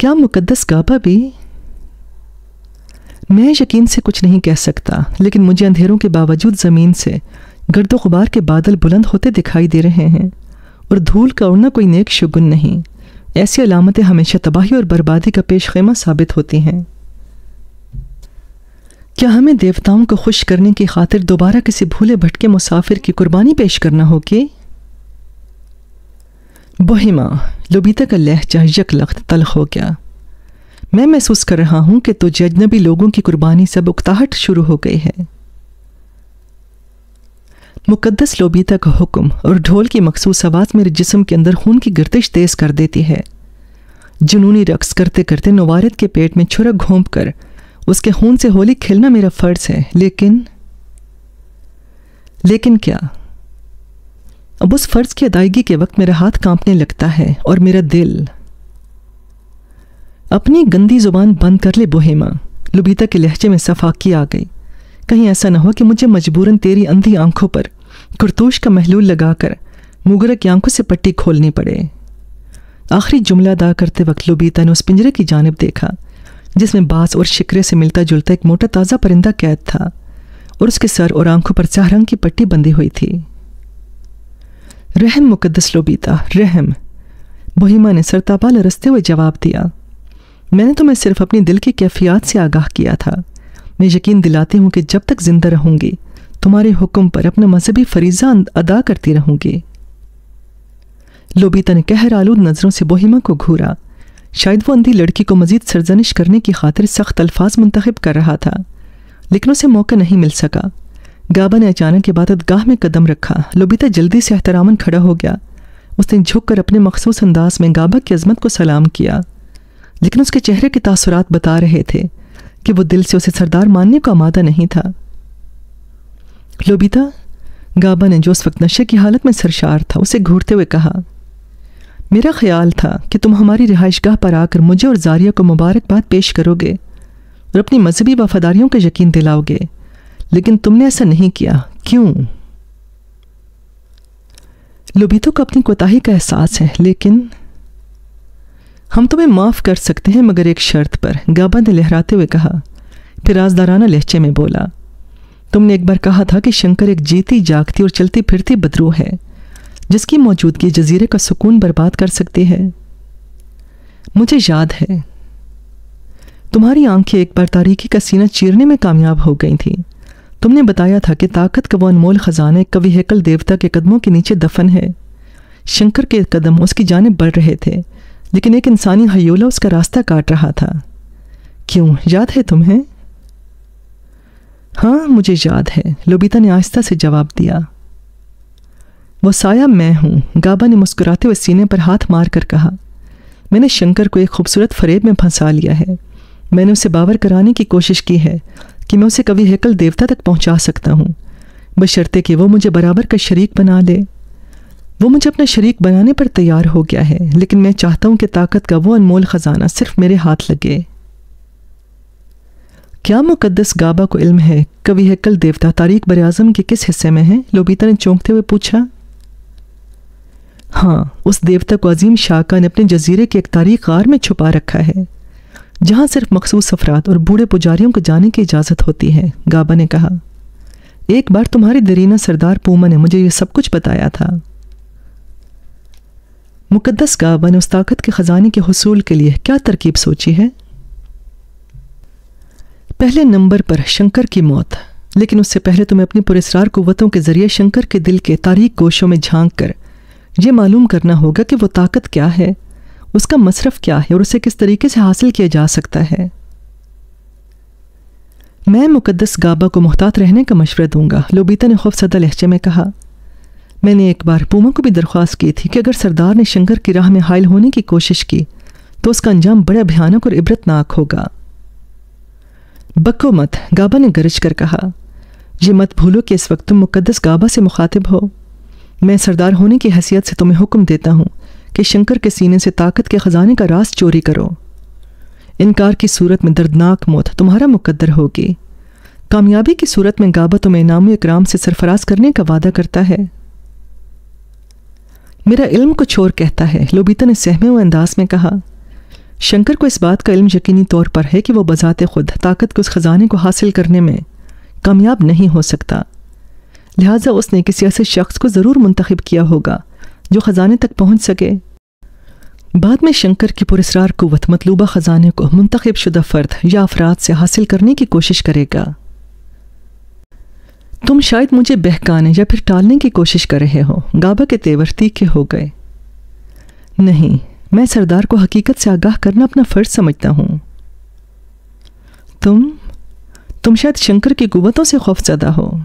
क्या मुकद्दस गाबा भी? मैं यकीन से कुछ नहीं कह सकता, लेकिन मुझे अंधेरों के बावजूद ज़मीन से गर्दो गुबार के बादल बुलंद होते दिखाई दे रहे हैं, और धूल का उड़ना कोई नेक शगुन नहीं। ऐसी अलामतें हमेशा तबाही और बर्बादी का पेश खेमा साबित होती हैं। क्या हमें देवताओं को खुश करने की खातिर दोबारा किसी भूले भटके मुसाफिर की कुर्बानी पेश करना होगी? बोहिमा लुबीता का लहजा यकलख्त तलख हो गया। मैं महसूस कर रहा हूँ कि तुझे अजनबी लोगों की कुर्बानी सब उकताहट शुरू हो गई है। मुकद्दस लोबीता का हुक्म और ढोल की मखसूस आवाज़ मेरे जिस्म के अंदर खून की गर्दिश तेज कर देती है। जुनूनी रक्स करते करते नवारद के पेट में छुरक घोंप कर, उसके खून से होली खेलना मेरा फ़र्ज़ है, लेकिन लेकिन क्या? अब उस फ़र्ज़ की अदायगी के वक्त मेरा हाथ कांपने लगता है और मेरा दिल अपनी गंदी ज़ुबान बंद कर ले, बोहेमा। लुबीता के लहजे में सफाकी आ गई। कहीं ऐसा ना हो कि मुझे मजबूरन तेरी अंधी आँखों पर कुरतोश का महलूल लगाकर मुगरा की आँखों से पट्टी खोलनी पड़े। आखिरी जुमला अदा करते वक्त लुबीता ने उस पिंजरे की जानब देखा, जिसमें बाँस और शिकरे से मिलता जुलता एक मोटा ताज़ा परिंदा कैद था और उसके सर और आँखों पर चाह रंग की पट्टी बंधी हुई थी। रहम मुकदस लोबीता रहम बोहिमा ने सरतापा लरसते हुए जवाब दिया मैंने तो मैं सिर्फ़ अपने दिल की कैफियत से आगाह किया था मैं यकीन दिलाती हूँ कि जब तक ज़िंदा रहूँगी तुम्हारे हुक्म पर अपना मजहबी फरीजा अदा करती रहूँगी लोबीता ने कहर आलूद नज़रों से बोहिमा को घूरा शायद वो अंधी लड़की को मजीद सरजनिश करने की खातिर सख्त अल्फाज मुंतखब कर रहा था लेकिन उसे मौका नहीं मिल सका गाबा ने अचानक इबादतगाह में कदम रखा। लोबिता जल्दी से एहतरामन खड़ा हो गया। उसने झुक कर अपने मखसूस अंदाज में गाबा की अजमत को सलाम किया। लेकिन उसके चेहरे के तासुरात बता रहे थे कि वो दिल से उसे सरदार मानने को आमादा नहीं था। लोबिता, गाबा ने जो उस वक्त नशे की हालत में सरशार था, उसे घूरते हुए कहा, मेरा ख्याल था कि तुम हमारी रिहाइशगाह पर आकर मुझे और जारिया को मुबारकबाद पेश करोगे और अपनी मजहबी वफादारियों का यकीन दिलाओगे। लेकिन तुमने ऐसा नहीं किया। क्यों? लुबितो को अपनी कोताही का एहसास है, लेकिन हम तुम्हें माफ़ कर सकते हैं, मगर एक शर्त पर। गाबा ने लहराते हुए कहा, फिर राजदाराना लहचे में बोला, तुमने एक बार कहा था कि शंकर एक जीती, जागती और चलती फिरती बदरू है, जिसकी मौजूदगी जजीरे का सुकून बर्बाद कर सकती है। मुझे याद है, तुम्हारी आँखें एक बार तारीखी का सीना चीरने में कामयाब हो गई थीं। तुमने बताया था कि ताकत का वो अनमोल ख़जाना कवि हेकल देवता के कदमों के नीचे दफन है। शंकर के कदम उसकी जानब बढ़ रहे थे, लेकिन एक इंसानी हयोला उसका रास्ता काट रहा था। क्यों? याद है तुम्हें? हाँ मुझे याद है, लोबिता ने आहिस्ता से जवाब दिया। वो साया मैं हूँ, गाबा ने मुस्कुराते हुए सीने पर हाथ मार कर कहा। मैंने शंकर को एक खूबसूरत फरेब में फंसा लिया है। मैंने उसे बावर कराने की कोशिश की है कि मैं उसे कभी हेकल देवता तक पहुँचा सकता हूँ। बशर्ते कि वो मुझे बराबर का शरीक बना ले वो मुझे अपना शरीक बनाने पर तैयार हो गया है, लेकिन मैं चाहता हूँ कि ताकत का वो अनमोल ख़जाना सिर्फ़ मेरे हाथ लगे। क्या मुकद्दस गाबा को इल्म है? कवि हेकल देवता तारीख बर आज़म के किस हिस्से में है? लोबीता ने चौंकते हुए पूछा। हाँ उस देवता को अजीम शाका ने अपने जजीरे के एक तारीख गार में छुपा रखा है। जहाँ सिर्फ़ मखसूस अफराद और बूढ़े पुजारियों को जाने की इजाज़त होती है, गाबा ने कहा, एक बार तुम्हारी दरीना सरदार पूमा ने मुझे ये सब कुछ बताया था। मुकदस गाबा ने उस ताकत के ख़जाने के हसूल के लिए क्या तरकीब सोची है? पहले नंबर पर शंकर की मौत, लेकिन उससे पहले तुम्हें अपनी पुरस्कार कुतों के ज़रिए शंकर के दिल के तारीख गोशों में झाँक कर यह मालूम करना होगा कि वो ताकत क्या है। उसका मसरफ क्या है और उसे किस तरीके से हासिल किया जा सकता है? मैं मुकदस गाबा को मोहतात रहने का मशवरा दूँगा, लोबीता ने खौफसदा लहजे में कहा। मैंने एक बार पूमा को भी दरख्वास्त की थी कि अगर सरदार ने शंकर की राह में हायल होने की कोशिश की तो उसका अंजाम बड़ा भयानक और इबरतनाक होगा। बको मत, गाबा ने गरज कर कहा। ये मत भूलो कि इस वक्त तुम मुकदस गाबा से मुखातिब हो। मैं सरदार होने की हैसियत से तुम्हें हुक्म देता हूँ। कि शंकर के सीने से ताकत के ख़जाने का रास चोरी करो। इनकार की सूरत में दर्दनाक मौत तुम्हारा मुकद्दर होगी। कामयाबी की सूरत में गाबत तुम्हें इनाम इकराम से सरफराज करने का वादा करता है। मेरा इल्म को छोर कहता है, लोबीता ने सहमे हुए अंदाज में कहा। शंकर को इस बात का इल्म यकीनी तौर पर है कि वो बजाते खुद ताकत के उस खजाने को हासिल करने में कामयाब नहीं हो सकता। लिहाजा उसने किसी ऐसे शख्स को ज़रूर मुंतखब किया होगा। जो ख़जाने तक पहुँच सके। बाद में शंकर की पुरस्कार कुत मतलूबा ख़जाने को मुंतखब शुदा फ़र्द या अफराद से हासिल करने की कोशिश करेगा। तुम शायद मुझे बहकाने या फिर टालने की कोशिश कर रहे हो। गाबा के तेवर तीखे हो गए। नहीं, मैं सरदार को हकीकत से आगाह करना अपना फ़र्ज़ समझता हूँ। तुम तुम शायद शंकर की कुवतों से खौफजदा हो।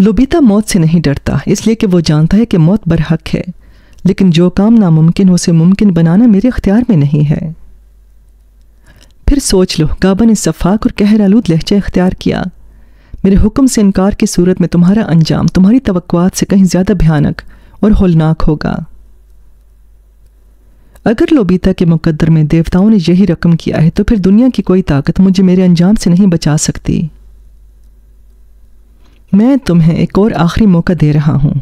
लोबिता मौत से नहीं डरता, इसलिए कि वो जानता है कि मौत बरहक है। लेकिन जो काम नामुमकिन हो उसे मुमकिन बनाना मेरे अख्तियार में नहीं है। फिर सोच लो गाबा ने सफ़ाक और कहर आलूद लहजा इख्तियार किया। मेरे हुक्म से इनकार की सूरत में तुम्हारा अंजाम, तुम्हारी तवक्कुआत से कहीं ज़्यादा भयानक और होलनाक होगा। अगर लोबीता के मुकद्दर में देवताओं ने यही रकम किया है तो फिर दुनिया की कोई ताकत मुझे मेरे अंजाम से नहीं बचा सकती। मैं तुम्हें एक और आखिरी मौका दे रहा हूँ।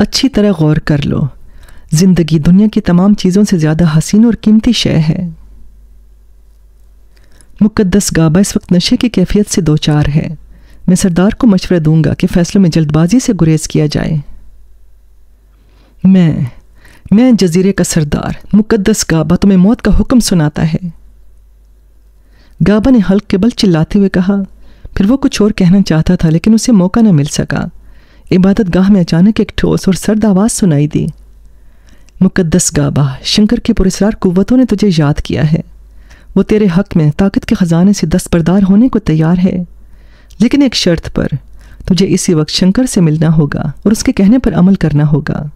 अच्छी तरह गौर कर लो। ज़िंदगी दुनिया की तमाम चीज़ों से ज़्यादा हसीन और कीमती शय है। मुकद्दस गाबा इस वक्त नशे की कैफियत से दो चार है। मैं सरदार को मशवरा दूँगा कि फैसलों में जल्दबाजी से गुरेज किया जाए। मैं मैं जजीरे का सरदार, मुकद्दस गाबा तुम्हें मौत का हुक्म सुनाता है। गाबा ने हल्क के बल चिल्लाते हुए कहा फिर वो कुछ और कहना चाहता था, लेकिन उसे मौका न मिल सका। इबादत गाह में अचानक एक ठोस और सर्द आवाज़ सुनाई दी। मुकद्दस गाबा, शंकर के पुरस्कार कुवतों ने तुझे याद किया है। वो तेरे हक में ताकत के ख़जाने से दस्तबरदार होने को तैयार है। लेकिन एक शर्त पर तुझे इसी वक्त शंकर से मिलना होगा और उसके कहने पर अमल करना होगा।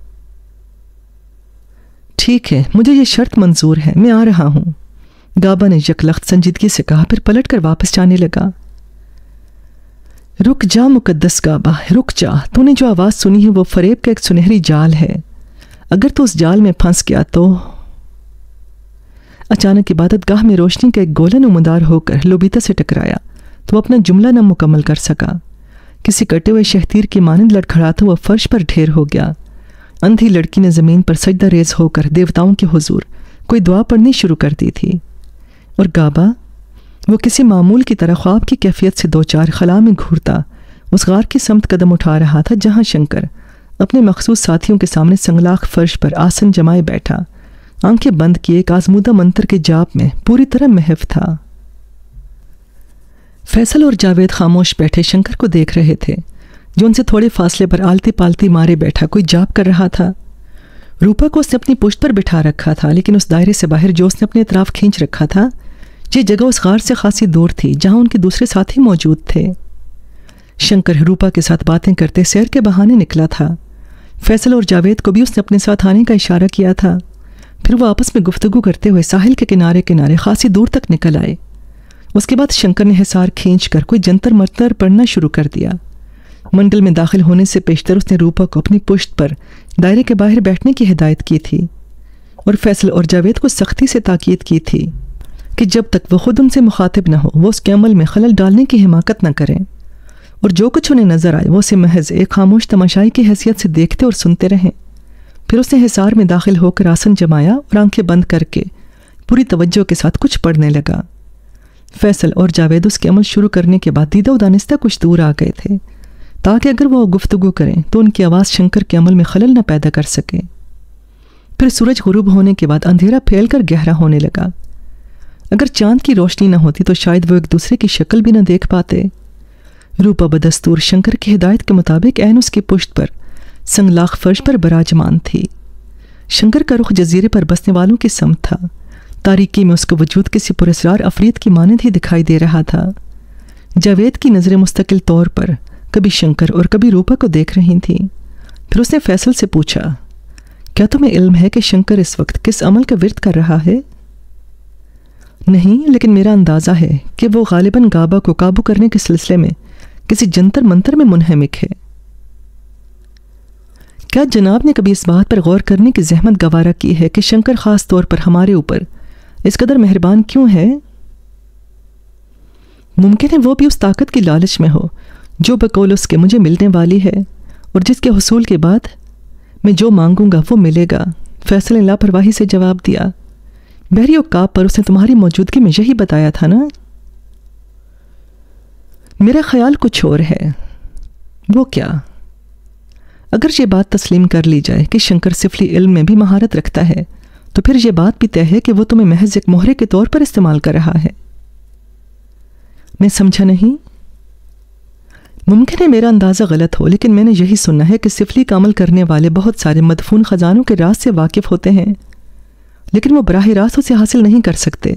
ठीक है, मुझे ये शर्त मंजूर है, मैं आ रहा हूँ। गाबा ने यकलख्त संजीदगी से कहा, फिर पलट कर वापस जाने लगा। रुक जा, मुकद्दस गाबा रुक जा। तूने जो आवाज़ सुनी है, वो फरेब का एक सुनहरी जाल है। अगर तू उस जाल में फंस गया तो? अचानक इबादत गाह में रोशनी का एक गोलन उमदार होकर लोबीता से टकराया। तो वह अपना जुमला न मुकम्मल कर सका। किसी कटे हुए शहतीर की मानंद लड़खड़ाता हुआ फर्श पर ढेर हो गया। अंधी लड़की ने ज़मीन पर सजदा रेज होकर देवताओं के हुजूर कोई दुआ पढ़नी शुरू कर दी थी। और गाबा? वो किसी मामूल की तरह ख्वाब की कैफियत से दो चार खला में घूरता, उस गार की समत कदम उठा रहा था जहाँ शंकर, अपने मखसूस साथियों के सामने संगलाख फर्श पर आसन जमाए बैठा। आँखें बंद किए एक आजमूदा मंत्र के जाप में पूरी तरह महफ था। फैसल और जावेद खामोश बैठे शंकर को देख रहे थे, जो उनसे थोड़े फासले पर आलती पालती मारे बैठा कोई जाप कर रहा था। रूपा को उसने अपनी पुश्त पर बिठा रखा था, लेकिन उस दायरे से बाहर जो उसने अपने तरफ़ खींच रखा था ये जगह उस गार से खासी दूर थी, जहाँ उनके दूसरे साथी मौजूद थे। शंकर रूपा के साथ बातें करते सैर के बहाने निकला था। फैसल और जावेद को भी उसने अपने साथ आने का इशारा किया था। फिर वो आपस में गुफ्तगु करते हुए साहिल के किनारे किनारे खासी दूर तक निकल आए। उसके बाद शंकर ने हिसार खींच कर कोई जंतर मंतर पढ़ना शुरू कर दिया। मंडल में दाखिल होने से पेशतर उसने रूपा को अपनी पुश्त पर दायरे के बाहर बैठने की हिदायत की थी और फैसल और जावेद को सख्ती से ताकीद की थी। कि जब तक वह खुद उनसे मुखातिब न हो, वो उसके अमल में खलल डालने की हिमाकत न करें। और जो कुछ उन्हें नज़र आए, वो उसे महज एक खामोश तमाशाई की हैसियत से देखते और सुनते रहें। फिर उसने हिसार में दाखिल होकर आसन जमाया और आँखें बंद करके पूरी तवज्जो के साथ कुछ पढ़ने लगा। फैसल और जावेद उसके अमल शुरू करने के बाद दीदा उदानिस्ता कुछ दूर आ गए थे। ताकि अगर वह गुफ्तगु करें तो उनकी आवाज़ शंकर के अमल में खलल न पैदा कर सके। फिर सूरज गुरूब होने के बाद अंधेरा फैल कर गहरा होने लगा। अगर चाँद की रोशनी ना होती तो शायद वो एक दूसरे की शक्ल भी ना देख पाते। रूपा बदस्तूर शंकर की हिदायत के मुताबिक एन उसकी पुश्त पर संगलाख फर्श पर बराजमान थी। शंकर का रुख जजीरे पर बसने वालों की सम था। तारीकी में उसका वजूद किसी पुरस्कार अफरीत की मानद ही दिखाई दे रहा था। जावेद की नज़रें मुस्तकिल तौर पर कभी शंकर और कभी रूपा को देख रही थी। फिर उसने फैसल से पूछा, क्या तुम्हें इल्म है कि शंकर इस वक्त किस अमल का विरत कर रहा है? नहीं, लेकिन मेरा अंदाज़ा है कि वो गालिबा गाबा को काबू करने के सिलसिले में किसी जंतर मंतर में मुनहमिक है। क्या जनाब ने कभी इस बात पर गौर करने की जहमत गवारा की है कि शंकर ख़ास तौर पर हमारे ऊपर इस कदर मेहरबान क्यों है? मुमकिन है वो भी उस ताकत की लालच में हो, जो बकौल उसके मुझे मिलने वाली है और जिसके हसूल के बाद मैं जो मांगूँगा वो मिलेगा। फैसल लापरवाही से जवाब दिया। बहरी काब पर उसने तुम्हारी मौजूदगी में यही बताया था ना? मेरा ख्याल कुछ और है। वो क्या? अगर ये बात तस्लीम कर ली जाए कि शंकर सिफली इल्म में भी महारत रखता है तो फिर यह बात भी तय है कि वो तुम्हें महज एक मोहरे के तौर पर इस्तेमाल कर रहा है। मैं समझा नहीं? मुमकिन है मेरा अंदाज़ा गलत हो, लेकिन मैंने यही सुना है कि सिफली का अमल करने वाले बहुत सारे मदफून ख़जानों के राज से वाकिफ़ होते हैं। लेकिन वो बराह रास्त उसे हासिल नहीं कर सकते,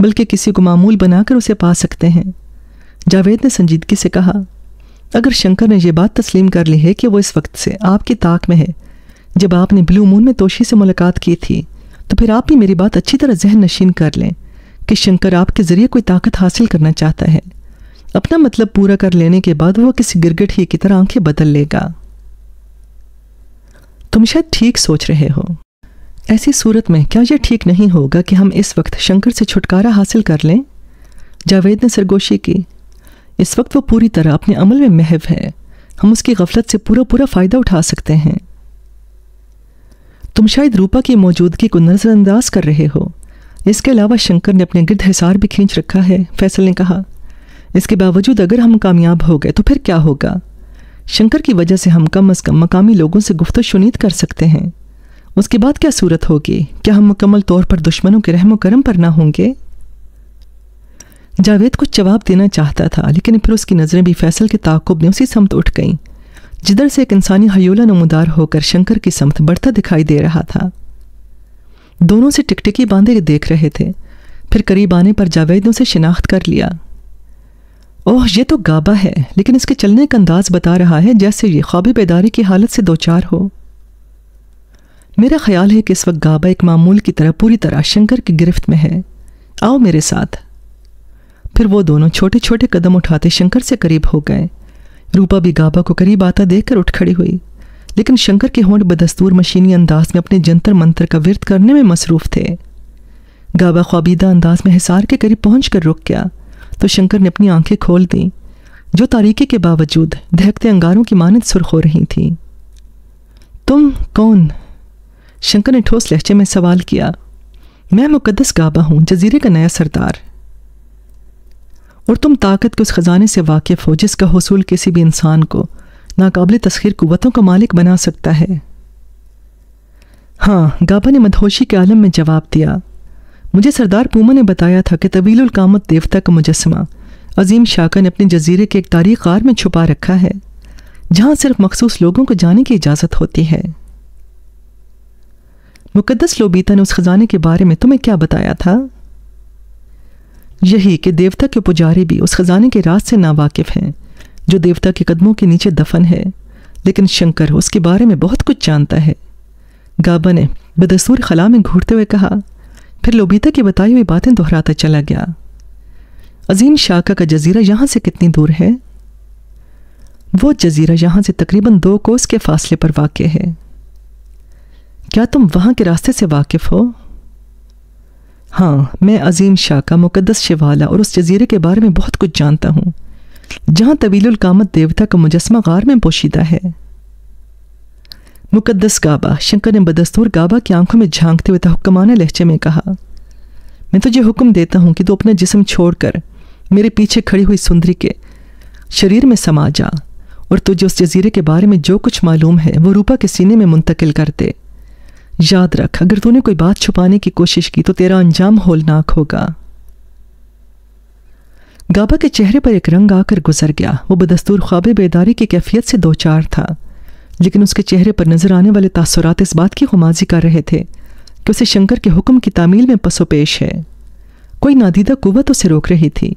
बल्कि किसी को मामूल बनाकर उसे पा सकते हैं। जावेद ने संजीदगी से कहा, अगर शंकर ने यह बात तस्लीम कर ली है कि वो इस वक्त से आपकी ताक में है, जब आपने ब्लू मून में तोशी से मुलाकात की थी तो फिर आप भी मेरी बात अच्छी तरह जहन नशीन कर लें कि शंकर आपके ज़रिए कोई ताकत हासिल करना चाहता है। अपना मतलब पूरा कर लेने के बाद वह किसी गिरगिट ही की तरह आँखें बदल लेगा। तुम शायद ठीक सोच रहे हो। ऐसी सूरत में क्या यह ठीक नहीं होगा कि हम इस वक्त शंकर से छुटकारा हासिल कर लें? जावेद ने सरगोशी की, इस वक्त वो पूरी तरह अपने अमल में महव है। हम उसकी गफलत से पूरा पूरा फ़ायदा उठा सकते हैं। तुम शायद रूपा की मौजूदगी को नज़रअंदाज कर रहे हो। इसके अलावा शंकर ने अपने गिरद हिसार भी खींच रखा है, फैसल ने कहा। इसके बावजूद अगर हम कामयाब हो गए तो फिर क्या होगा? शंकर की वजह से हम कम अज़ कम मकामी लोगों से गुफ्त शुनीद कर सकते हैं। उसके बाद क्या सूरत होगी? क्या हम मुकम्मल तौर पर दुश्मनों के रहमो करम पर ना होंगे? जावेद कुछ जवाब देना चाहता था, लेकिन फिर उसकी नज़रें भी फैसल के ताकुब ने उसी समत उठ गईं। जिधर से एक इंसानी हयोला नमदार होकर शंकर की समत बढ़ता दिखाई दे रहा था। दोनों से टिकटिकी बांधे देख रहे थे। फिर करीब आने पर जावेद ने उसे शिनाख्त कर लिया। ओह, ये तो गाबा है, लेकिन इसके चलने का अंदाज बता रहा है जैसे ये ख्वाब बेदारी की हालत से दो चार हो। मेरा ख्याल है कि इस वक्त गाबा एक मामूल की तरह पूरी तरह शंकर की गिरफ्त में है। आओ मेरे साथ। फिर वो दोनों छोटे छोटे कदम उठाते शंकर से करीब हो गए। रूपा भी गाबा को करीब आता देखकर उठ खड़ी हुई। लेकिन शंकर के होंठ बदस्तूर मशीनी अंदाज में अपने जंतर मंत्र का विरत करने में मसरूफ थे। गाबा ख्वाबीदा अंदाज में हिसार के करीब पहुँच कर रुक गया। तो शंकर ने अपनी आँखें खोल दी, जो तारीकी के बावजूद दहकते अंगारों की मानद सुर्ख हो रही थी। तुम कौन? शंकर ने ठोस लहजे में सवाल किया, मैं मुकदस गाबा हूँ, जजीरे का नया सरदार। और तुम ताकत के उस ख़जाने से वाकिफ़ हो, जिसका हसूल किसी भी इंसान को नाकबिल तस्खीर कुतों का मालिक बना सकता है। हाँ गाबा ने मदहोशी के आलम में जवाब दिया। मुझे सरदार पूमा ने बताया था कि तवील कामत देवता का मुजस्मा अजीम शाका ने अपने जजीरे के एक तारीख कार में छुपा रखा है, जहाँ सिर्फ़ मखसूस लोगों को जाने की इजाज़त होती है। मुकद्दस लोबीता ने उस खजाने के बारे में तुम्हें क्या बताया था? यही कि देवता के पुजारी भी उस खजाने के से नावाकिफ हैं, जो देवता के कदमों के नीचे दफन है। लेकिन शंकर उसके बारे में बहुत कुछ जानता है। गाबा ने बदसूर खला में घूरते हुए कहा, फिर लोबीता की बताई हुई बातें दोहराता चला गया। अजीम शाका का जजीरा यहाँ से कितनी दूर है? वो जजीरा यहाँ से तकरीबन दो कोस के फासले पर वाक़ है। क्या तुम वहाँ के रास्ते से वाकिफ़ हो? हाँ मैं अजीम शाह का मुकदस शिवाला और उस जजीरे के बारे में बहुत कुछ जानता हूँ, जहाँ तवील कामत देवता का मुजस्मा गार में पोशीदा है। मुकदस गाबा, शंकर ने बदस्तूर गाबा की आँखों में झांकते हुए तहकमाना लहजे में कहा, मैं तुझे हुक्म देता हूँ कि तू अपना जिसम छोड़कर मेरे पीछे खड़ी हुई सुंदरी के शरीर में समा जा और तुझे उस जजीरे के बारे में जो कुछ मालूम है, वो रूपा के सीने में मुंतकिल कर दे। याद रख, अगर तूने कोई बात छुपाने की कोशिश की तो तेरा अंजाम होलनाक होगा। गाबा के चेहरे पर एक रंग आकर गुजर गया। वो बदस्तूर ख्वाब बेदारी की कैफियत से दो चार था, लेकिन उसके चेहरे पर नज़र आने वाले तासुरात इस बात की खुमाजी कर रहे थे कि उसे शंकर के हुक्म की तामील में पसोपेश है। कोई नादीदा कुवत उसे रोक रही थी।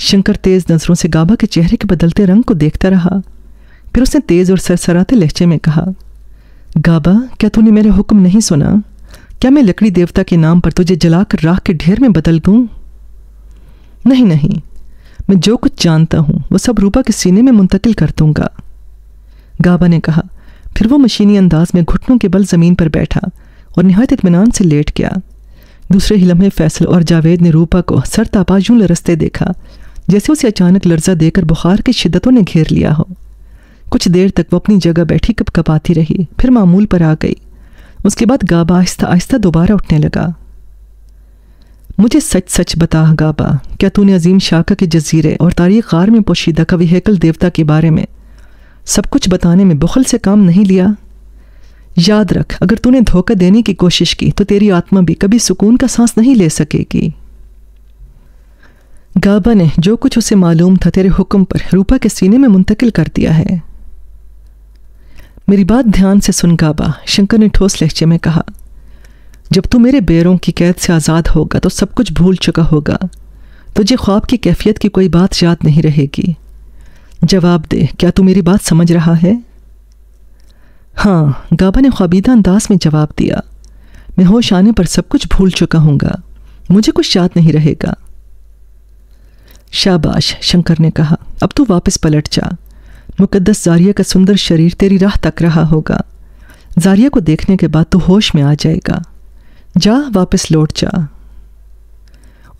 शंकर तेज नज़रों से गाबा के चेहरे के बदलते रंग को देखता रहा। फिर उसने तेज और सरसराते लहजे में कहा गाबा, क्या तूने मेरा हुक्म नहीं सुना? क्या मैं लकड़ी देवता के नाम पर तुझे जलाकर राख के ढेर में बदल दूँ? नहीं नहीं। मैं जो कुछ जानता हूँ, वो सब रूपा के सीने में मुंतकिल कर दूँगा। गाबा ने कहा, फिर वो मशीनी अंदाज में घुटनों के बल ज़मीन पर बैठा और नहायत इतमान से लेट गया। दूसरे ही लम्हे फैसल और जावेद ने रूपा को सर तापा यूँ लरसते देखा, जैसे उसे अचानक लर्जा देकर बुखार की शिद्दतों ने घेर लिया हो। कुछ देर तक वो अपनी जगह बैठी कप कपाती रही, फिर मामूल पर आ गई। उसके बाद गाबा आहिस्ता आहिस्ता दोबारा उठने लगा। मुझे सच सच बता, गाबा, क्या तूने अजीम शाखा के जजीरे और तारीख गार में पोशीदा कवि हैकल देवता के बारे में सब कुछ बताने में बुखल से काम नहीं लिया? याद रख, अगर तूने धोखा देने की कोशिश की तो तेरी आत्मा भी कभी सुकून का सांस नहीं ले सकेगी। गाबा ने जो कुछ उसे मालूम था तेरे हुक्म पर रूपा के सीने में मुंतकिल कर दिया है। मेरी बात ध्यान से सुन गाबा, शंकर ने ठोस लहजे में कहा। जब तू मेरे बेरों की कैद से आज़ाद होगा तो सब कुछ भूल चुका होगा। तुझे ख्वाब की कैफियत की कोई बात याद नहीं रहेगी। जवाब दे, क्या तू मेरी बात समझ रहा है? हाँ गाबा ने ख्वाबीदा अंदाज में जवाब दिया। मैं होश आने पर सब कुछ भूल चुका हूँगा। मुझे कुछ याद नहीं रहेगा। शाबाश, शंकर ने कहा। अब तू वापस पलट जा। मुकद्दस जारिया का सुंदर शरीर तेरी राह तक रहा होगा। जारिया को देखने के बाद तू होश में आ जाएगा। जा, वापस लौट जा।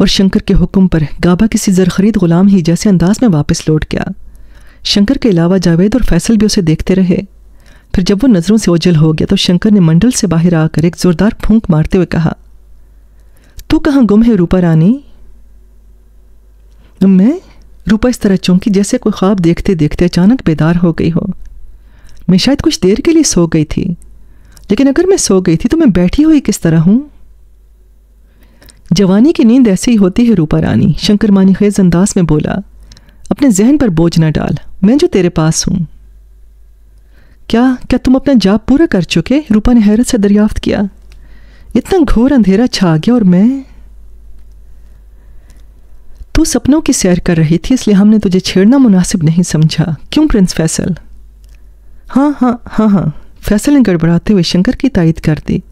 और शंकर के हुक्म पर गाबा किसी जरखरीद गुलाम ही जैसे अंदाज में वापस लौट गया। शंकर के अलावा जावेद और फैसल भी उसे देखते रहे। फिर जब वो नज़रों से ओझल हो गया तो शंकर ने मंडल से बाहर आकर एक जोरदार फूंक मारते हुए कहा, तू कहाँ गुम है रूपा रानी? मैं रूपा इस तरह चौंकी जैसे कोई ख्वाब देखते देखते अचानक बेदार हो गई हो। मैं शायद कुछ देर के लिए सो गई थी। लेकिन अगर मैं सो गई थी तो मैं बैठी हुई किस तरह हूँ? जवानी की नींद ऐसी ही होती है, रूपा रानी, शंकर मानी खेज अंदाज में बोला। अपने जहन पर बोझ न डाल, मैं जो तेरे पास हूँ। क्या क्या तुम अपना जाप पूरा कर चुके? रूपा ने हैरत से दरियाफ्त किया। इतना घोर अंधेरा छा गया और मैं तू सपनों की सैर कर रही थी, इसलिए हमने तुझे छेड़ना मुनासिब नहीं समझा। क्यों, प्रिंस फैसल? हाँ हाँ हाँ हाँ। फैसल ने गड़बड़ाते हुए शंकर की तायद कर दी।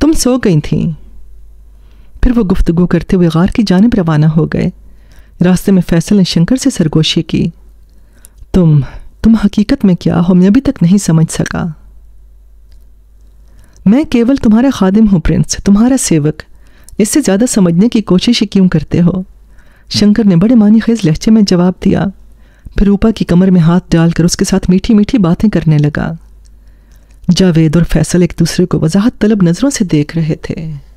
तुम सो गई थी। फिर वो गुफ्तगु करते हुए गार की जानब रवाना हो गए। रास्ते में फैसल ने शंकर से सरगोशी की। तुम तुम हकीकत में क्या हो, मैं अभी तक नहीं समझ सका। मैं केवल तुम्हारा खादिम हूँ, प्रिंस। तुम्हारा सेवक। इससे ज़्यादा समझने की कोशिश क्यों करते हो? शंकर ने बड़े मानी खेज लहजे में जवाब दिया। फिर रूपा की कमर में हाथ डालकर उसके साथ मीठी मीठी बातें करने लगा। जावेद और फैसल एक दूसरे को वजाहत तलब नज़रों से देख रहे थे।